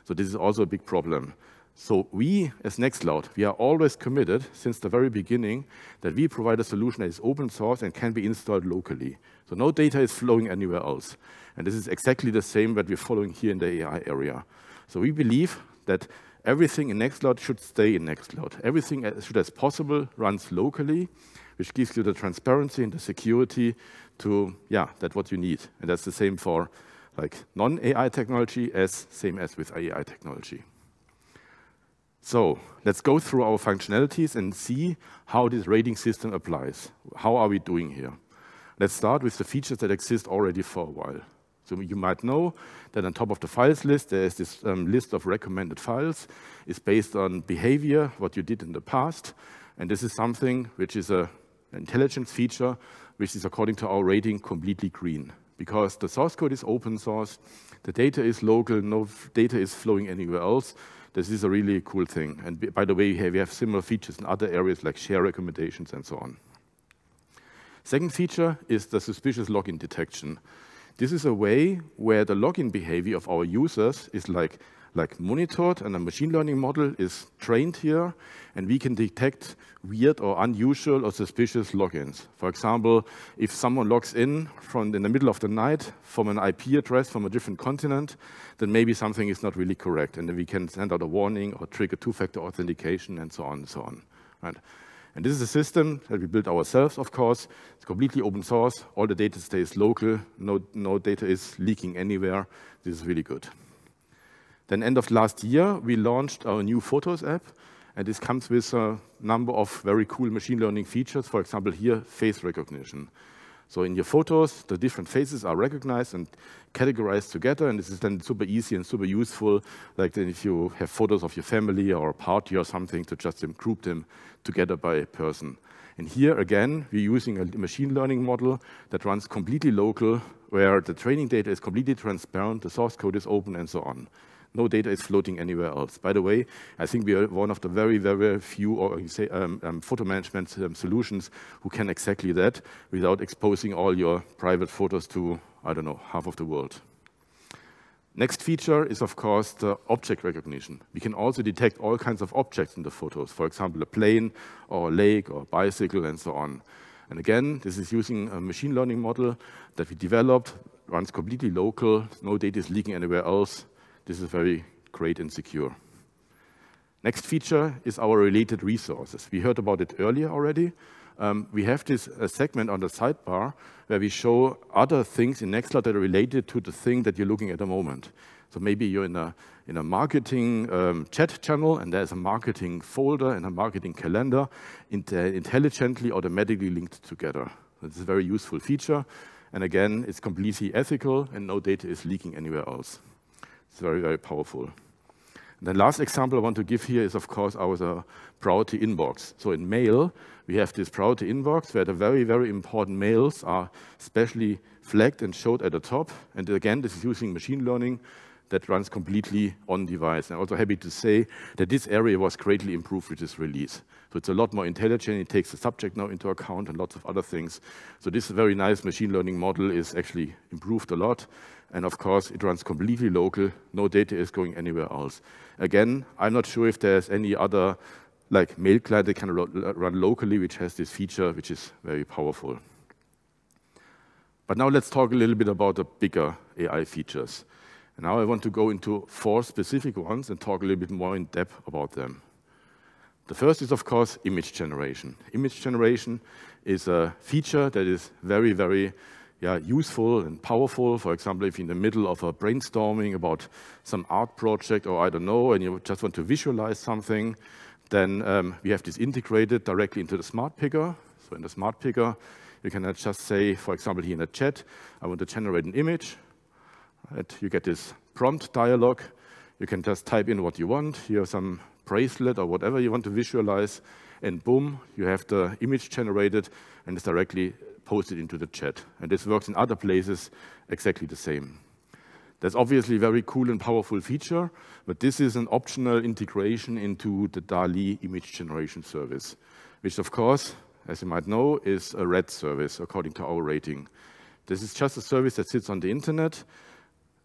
So this is also a big problem. So we, as Nextcloud, we are always committed since the very beginning that we provide a solution that is open source and can be installed locally. So no data is flowing anywhere else. And this is exactly the same that we're following here in the AI area. So we believe that everything in Nextcloud should stay in Nextcloud. Everything as should as possible runs locally which gives you the transparency and the security to, yeah, that's what you need. And that's the same for like non-AI technology as same as with AI technology. So let's go through our functionalities and see how this rating system applies. How are we doing here? Let's start with the features that exist already for a while. So you might know that on top of the files list, there is this um, list of recommended files. It's based on behavior, what you did in the past. And this is something which is a intelligence feature, which is according to our rating completely green because the source code is open source, the data is local, no data is flowing anywhere else. This is a really cool thing. And by the way, we have similar features in other areas like share recommendations and so on. Second feature is the suspicious login detection. This is a way where the login behavior of our users is like like monitored and a machine learning model is trained here and we can detect weird or unusual or suspicious logins. For example, if someone logs in from in the middle of the night from an IP address from a different continent, then maybe something is not really correct and then we can send out a warning or trigger two-factor authentication and so on and so on. Right? And this is a system that we built ourselves, of course. It's completely open source. All the data stays local. No, no data is leaking anywhere. This is really good. Then end of last year, we launched our new Photos app, and this comes with a number of very cool machine learning features. For example, here, face recognition. So in your photos, the different faces are recognized and categorized together, and this is then super easy and super useful, like if you have photos of your family or a party or something, to just group them together by person. And here, again, we're using a machine learning model that runs completely local, where the training data is completely transparent, the source code is open, and so on. No data is floating anywhere else. By the way, I think we are one of the very, very few or say, um, um, photo management um, solutions who can exactly that without exposing all your private photos to, I don't know, half of the world. Next feature is, of course, the object recognition. We can also detect all kinds of objects in the photos, for example, a plane or a lake or a bicycle and so on. And again, this is using a machine learning model that we developed, runs completely local, no data is leaking anywhere else, this is very great and secure. Next feature is our related resources. We heard about it earlier already. Um, we have this uh, segment on the sidebar where we show other things in Nextcloud that are related to the thing that you're looking at the moment. So maybe you're in a, in a marketing um, chat channel and there's a marketing folder and a marketing calendar intelligently, automatically linked together. It's a very useful feature. And again, it's completely ethical and no data is leaking anywhere else. It's very, very powerful. The last example I want to give here is, of course, our priority inbox. So in mail, we have this priority inbox where the very, very important mails are specially flagged and showed at the top. And again, this is using machine learning that runs completely on device. I'm also happy to say that this area was greatly improved with this release. So it's a lot more intelligent. It takes the subject now into account and lots of other things. So this very nice machine learning model is actually improved a lot. And of course, it runs completely local. No data is going anywhere else. Again, I'm not sure if there's any other like mail client that can run locally, which has this feature, which is very powerful. But now let's talk a little bit about the bigger AI features. And now I want to go into four specific ones and talk a little bit more in depth about them. The first is, of course, image generation. Image generation is a feature that is very, very yeah, useful and powerful. For example, if you're in the middle of a brainstorming about some art project or I don't know, and you just want to visualize something, then um, we have this integrated directly into the smart picker. So in the smart picker, you can just say, for example, here in the chat, I want to generate an image. Right? You get this prompt dialog. You can just type in what you want. Here some bracelet or whatever you want to visualize, and boom, you have the image generated and it's directly posted into the chat. And this works in other places exactly the same. That's obviously a very cool and powerful feature, but this is an optional integration into the DALL-E image generation service, which of course, as you might know, is a red service according to our rating. This is just a service that sits on the internet.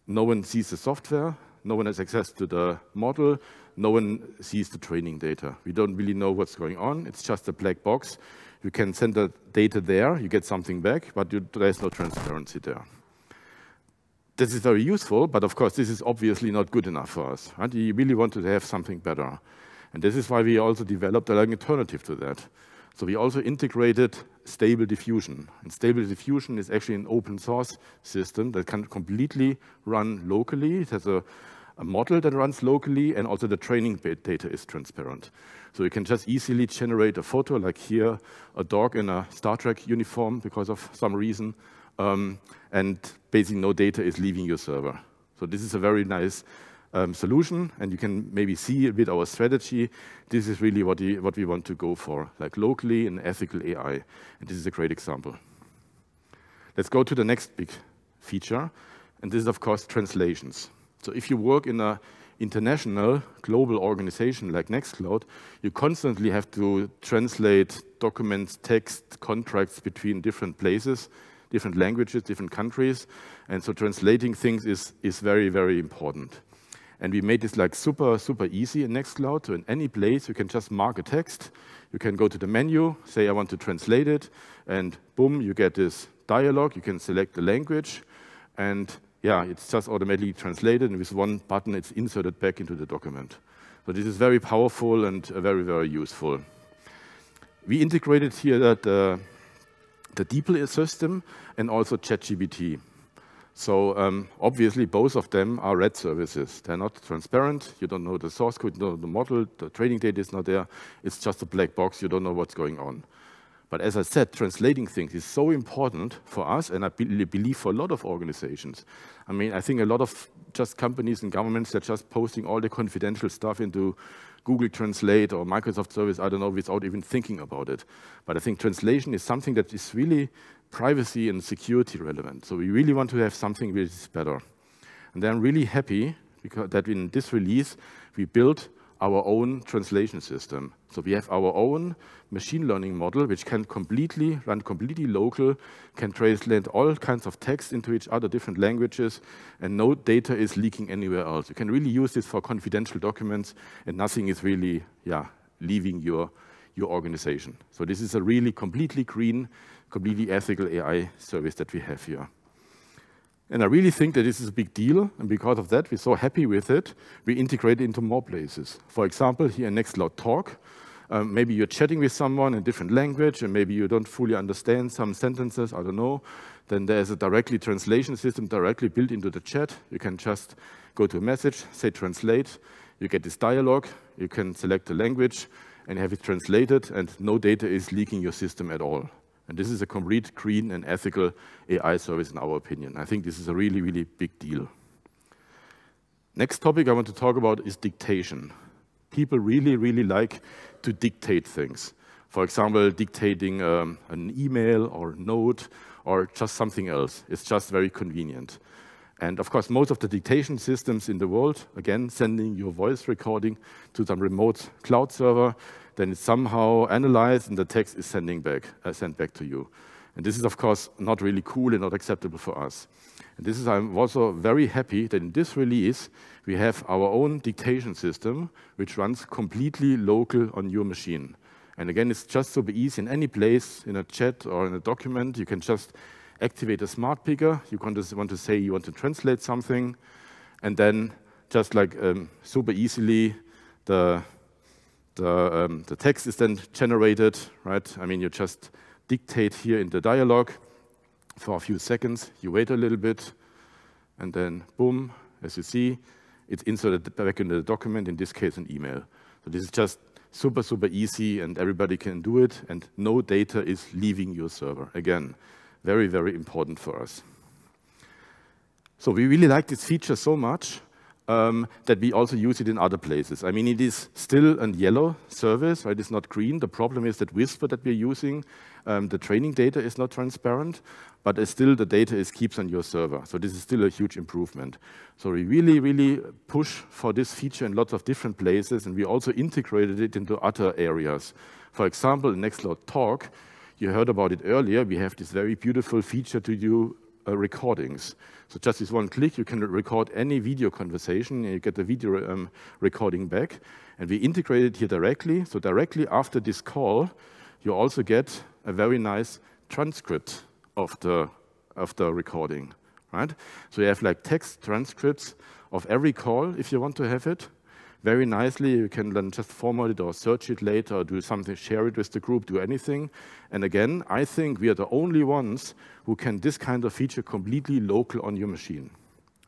No one sees the software. No one has access to the model. No one sees the training data. We don't really know what's going on. It's just a black box. You can send the data there, you get something back, but you, there's no transparency there. This is very useful, but of course, this is obviously not good enough for us. Right? We really want to have something better. And this is why we also developed an alternative to that. So we also integrated stable diffusion. And stable diffusion is actually an open source system that can completely run locally. It has a, a model that runs locally, and also the training data is transparent. So you can just easily generate a photo, like here, a dog in a Star Trek uniform because of some reason, um, and basically no data is leaving your server. So this is a very nice um, solution, and you can maybe see with our strategy, this is really what we, what we want to go for, like locally and ethical AI. And this is a great example. Let's go to the next big feature, and this is, of course, translations. So if you work in an international global organization like Nextcloud, you constantly have to translate documents, text, contracts between different places, different languages, different countries. And so translating things is, is very, very important. And we made this like super, super easy in Nextcloud. So in any place, you can just mark a text. You can go to the menu, say I want to translate it, and boom, you get this dialog. You can select the language, and yeah, it's just automatically translated, and with one button, it's inserted back into the document. So this is very powerful and uh, very, very useful. We integrated here that, uh, the DeepL system and also ChatGPT. So um, obviously, both of them are red services. They're not transparent. You don't know the source code, you don't know the model, the training data is not there. It's just a black box. You don't know what's going on. But as I said, translating things is so important for us, and I believe for a lot of organizations. I mean, I think a lot of just companies and governments are just posting all the confidential stuff into Google Translate or Microsoft Service, I don't know, without even thinking about it. But I think translation is something that is really privacy and security relevant. So we really want to have something which is better. And I'm really happy because that in this release, we built our own translation system. So we have our own machine learning model, which can completely run completely local, can translate all kinds of text into each other, different languages, and no data is leaking anywhere else. You can really use this for confidential documents, and nothing is really, yeah, leaving your, your organization. So this is a really completely green, completely ethical AI service that we have here. And I really think that this is a big deal, and because of that, we're so happy with it, we integrate it into more places. For example, here in Nextcloud Talk, um, maybe you're chatting with someone in a different language, and maybe you don't fully understand some sentences, I don't know. Then there's a directly translation system directly built into the chat. You can just go to a message, say translate, you get this dialogue, you can select the language, and have it translated, and no data is leaking your system at all. And this is a complete green and ethical AI service in our opinion. I think this is a really, really big deal. Next topic I want to talk about is dictation. People really, really like to dictate things. For example, dictating um, an email or note or just something else. It's just very convenient. And of course, most of the dictation systems in the world, again, sending your voice recording to some remote cloud server, then it's somehow analyzed and the text is sending back, uh, sent back to you. And this is, of course, not really cool and not acceptable for us. And this is, I'm also very happy that in this release, we have our own dictation system, which runs completely local on your machine. And again, it's just so easy in any place, in a chat or in a document, you can just activate a smart picker. You want to say you want to translate something, and then just like um, super easily, the the, um, the text is then generated, right? I mean, you just dictate here in the dialogue for a few seconds. You wait a little bit, and then boom, as you see, it's inserted back in the document, in this case, an email. So this is just super, super easy, and everybody can do it, and no data is leaving your server. Again, very, very important for us. So we really like this feature so much um, that we also use it in other places. I mean, it is still a yellow service, right? It's not green. The problem is that Whisper that we're using, um, the training data is not transparent, but still the data is keeps on your server. So this is still a huge improvement. So we really, really push for this feature in lots of different places, and we also integrated it into other areas. For example, in Nextcloud Talk, you heard about it earlier, we have this very beautiful feature to do uh, recordings. So just with one click, you can record any video conversation, and you get the video um, recording back. And we integrate it here directly. So directly after this call, you also get a very nice transcript of the, of the recording, right? So you have like text transcripts of every call if you want to have it very nicely. You can then just format it or search it later do something, share it with the group, do anything. And again, I think we are the only ones who can this kind of feature completely local on your machine.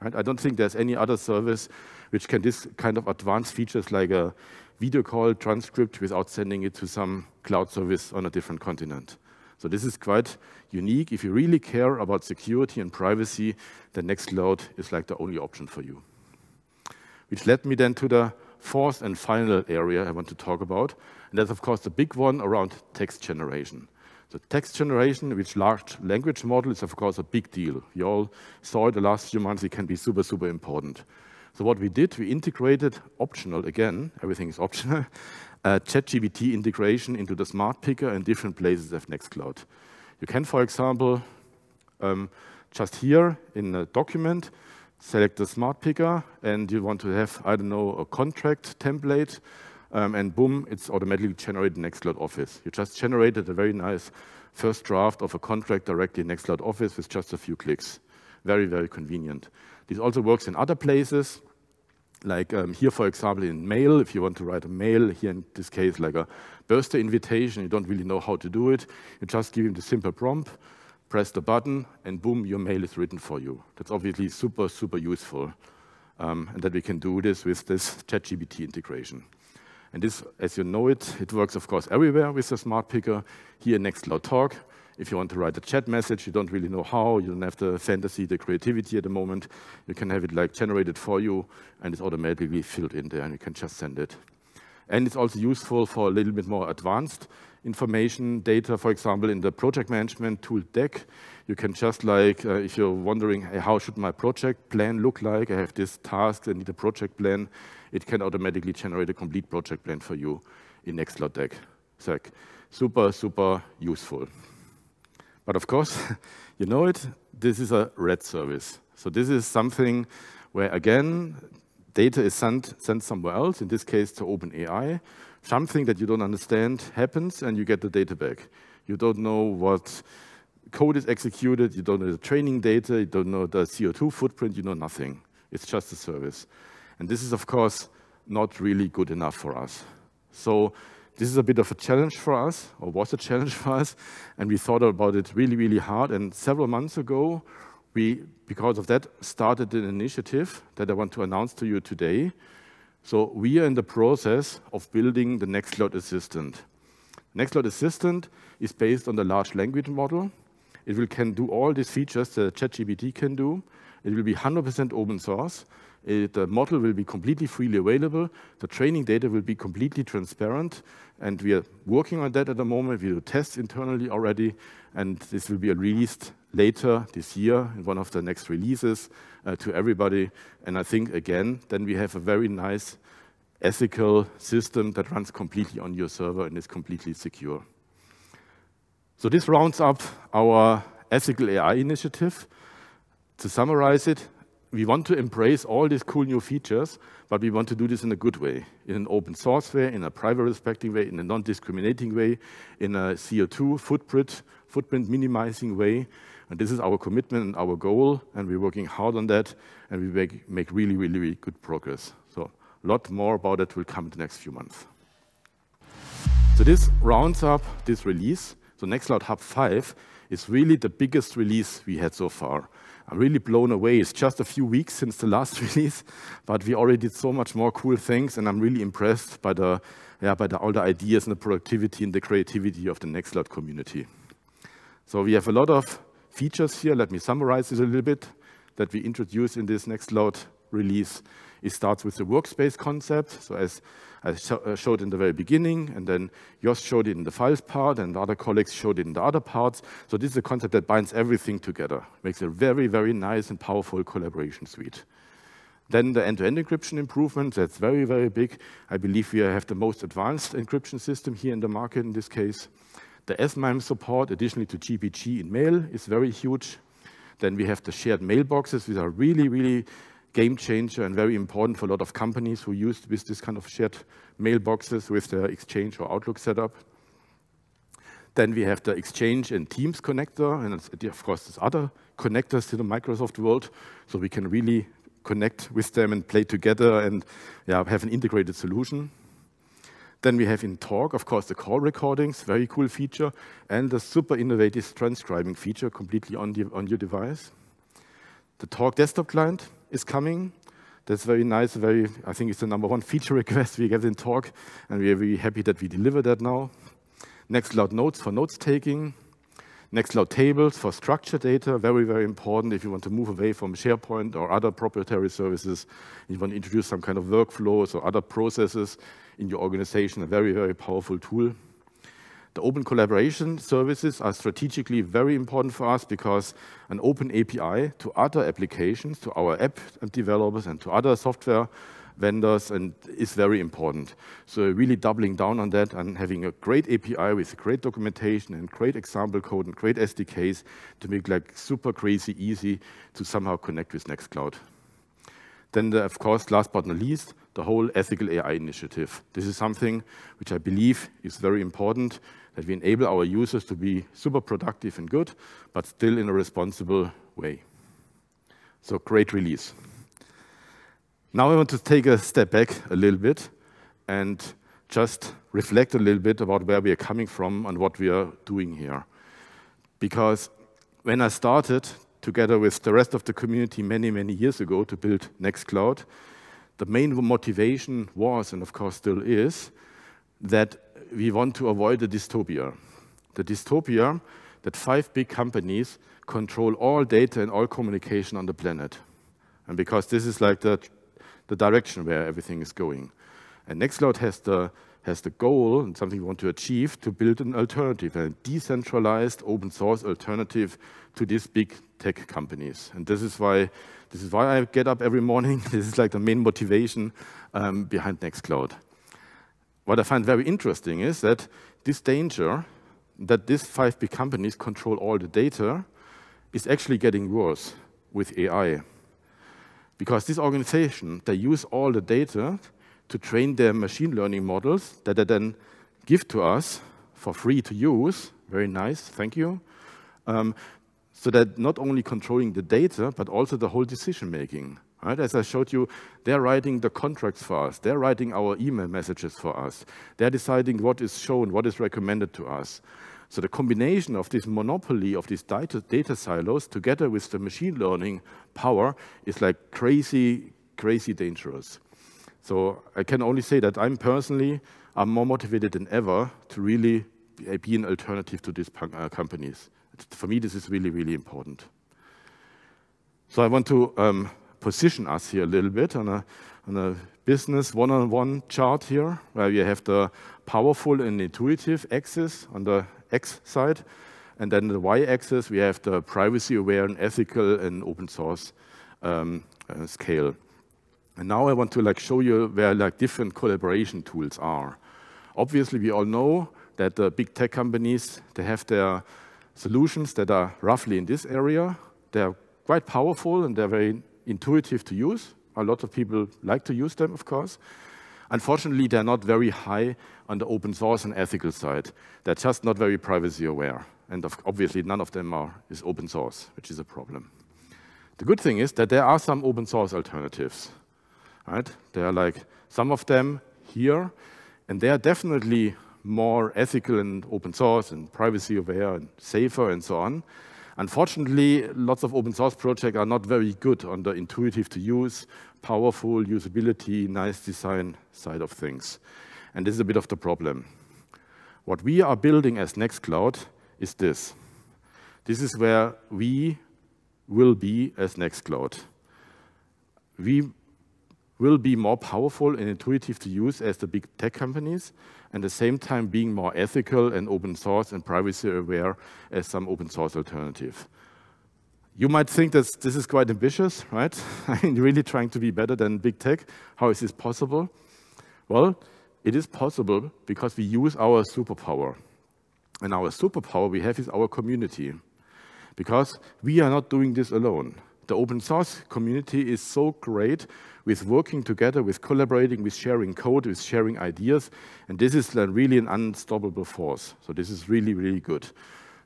Right? I don't think there's any other service which can this kind of advanced features like a video call transcript without sending it to some cloud service on a different continent. So this is quite unique. If you really care about security and privacy, then Nextcloud is like the only option for you. Which led me then to the fourth and final area I want to talk about. And that's, of course, the big one around text generation. So text generation, which large language model is, of course, a big deal. You all saw it the last few months. It can be super, super important. So what we did, we integrated optional, again, everything is optional, uh, ChatGPT integration into the smart picker in different places of Nextcloud. You can, for example, um, just here in a document, select the smart picker and you want to have, I don't know, a contract template um, and boom, it's automatically generated in Nextcloud Office. You just generated a very nice first draft of a contract directly in Nextcloud Office with just a few clicks. Very, very convenient. This also works in other places, like um, here, for example, in mail, if you want to write a mail, here in this case, like a birthday invitation, you don't really know how to do it, you just give him the simple prompt, press the button, and boom, your mail is written for you. That's obviously super, super useful. Um, and that we can do this with this ChatGPT integration. And this, as you know it, it works, of course, everywhere with the Smart Picker. Here in Nextcloud Talk, if you want to write a chat message, you don't really know how, you don't have the fantasy, the creativity at the moment, you can have it like generated for you, and it's automatically filled in there, and you can just send it. And it's also useful for a little bit more advanced information data, for example, in the project management tool deck. You can just like, uh, if you're wondering, hey, how should my project plan look like? I have this task, I need a project plan. It can automatically generate a complete project plan for you in Nextcloud deck. So super, super useful. But of course, you know it, this is a red service. So this is something where, again, data is sent, sent somewhere else, in this case to OpenAI. Something that you don't understand happens and you get the data back. You don't know what code is executed, you don't know the training data, you don't know the CO2 footprint, you know nothing. It's just a service. And this is, of course, not really good enough for us. So this is a bit of a challenge for us, or was a challenge for us, and we thought about it really, really hard. And several months ago, we, because of that, started an initiative that I want to announce to you today. So we are in the process of building the Nextcloud Assistant. Nextcloud Assistant is based on the large language model. It will, can do all these features that ChatGPT can do. It will be 100% open source. It, the model will be completely freely available. The training data will be completely transparent. And we are working on that at the moment. We do tests internally already. And this will be released later this year in one of the next releases uh, to everybody. And I think, again, then we have a very nice ethical system that runs completely on your server and is completely secure. So this rounds up our ethical AI initiative. To summarize it, we want to embrace all these cool new features, but we want to do this in a good way, in an open source way, in a private respecting way, in a non-discriminating way, in a CO2 footprint, footprint minimizing way, and this is our commitment and our goal, and we're working hard on that, and we make, make really, really, really good progress. So a lot more about it will come in the next few months. So this rounds up this release. So Nextcloud Hub 5 is really the biggest release we had so far. I'm really blown away. It's just a few weeks since the last release, but we already did so much more cool things, and I'm really impressed by the, yeah, by the, all the ideas and the productivity and the creativity of the Nextcloud community. So we have a lot of features here. Let me summarize this a little bit that we introduced in this Nextcloud release. It starts with the workspace concept. So as I uh, showed in the very beginning, and then Jos showed it in the files part, and the other colleagues showed it in the other parts. So this is a concept that binds everything together, makes a very, very nice and powerful collaboration suite. Then the end-to-end -end encryption improvement, that's very, very big. I believe we have the most advanced encryption system here in the market in this case. The S-MIME support, additionally to GPG in mail, is very huge. Then we have the shared mailboxes, which are really, really game changer and very important for a lot of companies who use with this kind of shared mailboxes with the Exchange or Outlook setup. Then we have the Exchange and Teams connector, and of course, there's other connectors to the Microsoft world, so we can really connect with them and play together and yeah, have an integrated solution. Then we have in Talk, of course, the call recordings, very cool feature, and the super innovative transcribing feature completely on, the, on your device. The Talk desktop client is coming. That's very nice, very, I think it's the number one feature request we get in Talk, and we are very happy that we deliver that now. Nextcloud Notes for notes taking, Nextcloud tables for structured data, very, very important if you want to move away from SharePoint or other proprietary services. You want to introduce some kind of workflows or other processes in your organization, a very, very powerful tool. The open collaboration services are strategically very important for us because an open API to other applications, to our app developers and to other software vendors and is very important. So really doubling down on that and having a great API with great documentation and great example code and great SDKs to make like super crazy easy to somehow connect with Nextcloud. Then, the, of course, last but not least, the whole ethical AI initiative. This is something which I believe is very important, that we enable our users to be super productive and good, but still in a responsible way. So great release. Now I want to take a step back a little bit and just reflect a little bit about where we are coming from and what we are doing here. Because when I started together with the rest of the community many, many years ago to build Nextcloud, the main motivation was, and of course still is, that we want to avoid a dystopia. The dystopia that five big companies control all data and all communication on the planet. And because this is like the the direction where everything is going. And Nextcloud has the, has the goal and something we want to achieve to build an alternative, a decentralized open source alternative to these big tech companies. And this is why, this is why I get up every morning. this is like the main motivation um, behind Nextcloud. What I find very interesting is that this danger that these five big companies control all the data is actually getting worse with AI. Because this organization, they use all the data to train their machine learning models that they then give to us for free to use. Very nice, thank you. Um, so that not only controlling the data, but also the whole decision making. Right? As I showed you, they're writing the contracts for us. They're writing our email messages for us. They're deciding what is shown, what is recommended to us. So the combination of this monopoly of these data, data silos together with the machine learning power is like crazy, crazy dangerous. So I can only say that I'm personally I'm more motivated than ever to really be an alternative to these uh, companies. For me, this is really, really important. So I want to um, position us here a little bit on a, on a business one-on-one -on -one chart here, where we have the powerful and intuitive axis on the X side. And then the Y-axis, we have the privacy-aware and ethical and open source um, uh, scale. And now I want to like show you where like different collaboration tools are. Obviously, we all know that the big tech companies, they have their solutions that are roughly in this area. They're quite powerful and they're very intuitive to use. A lot of people like to use them, of course. Unfortunately, they're not very high on the open source and ethical side. They're just not very privacy aware. And obviously, none of them are, is open source, which is a problem. The good thing is that there are some open source alternatives. Right? There are like some of them here, and they are definitely more ethical and open source and privacy aware and safer and so on. Unfortunately, lots of open source projects are not very good on the intuitive to use, powerful usability, nice design side of things. And this is a bit of the problem. What we are building as Nextcloud is this. This is where we will be as Nextcloud. We will be more powerful and intuitive to use as the big tech companies, and at the same time being more ethical and open source and privacy aware as some open source alternative. You might think that this is quite ambitious, right? I mean, really trying to be better than big tech. How is this possible? Well, it is possible because we use our superpower. And our superpower we have is our community. Because we are not doing this alone. The open source community is so great with working together, with collaborating, with sharing code, with sharing ideas. And this is really an unstoppable force. So this is really, really good.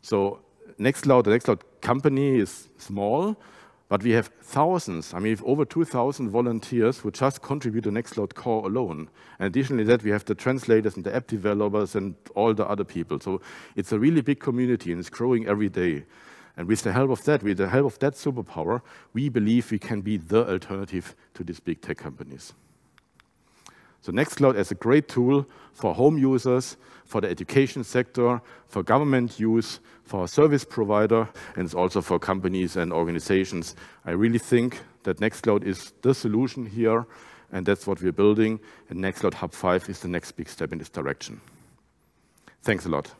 So Nextcloud, the Nextcloud company is small, but we have thousands, I mean, over 2,000 volunteers who just contribute to Nextcloud Core alone. And additionally that, we have the translators and the app developers and all the other people. So it's a really big community and it's growing every day. And with the help of that, with the help of that superpower, we believe we can be the alternative to these big tech companies. So Nextcloud is a great tool for home users, for the education sector, for government use, for service provider, and it's also for companies and organizations. I really think that Nextcloud is the solution here, and that's what we're building. And Nextcloud Hub 5 is the next big step in this direction. Thanks a lot.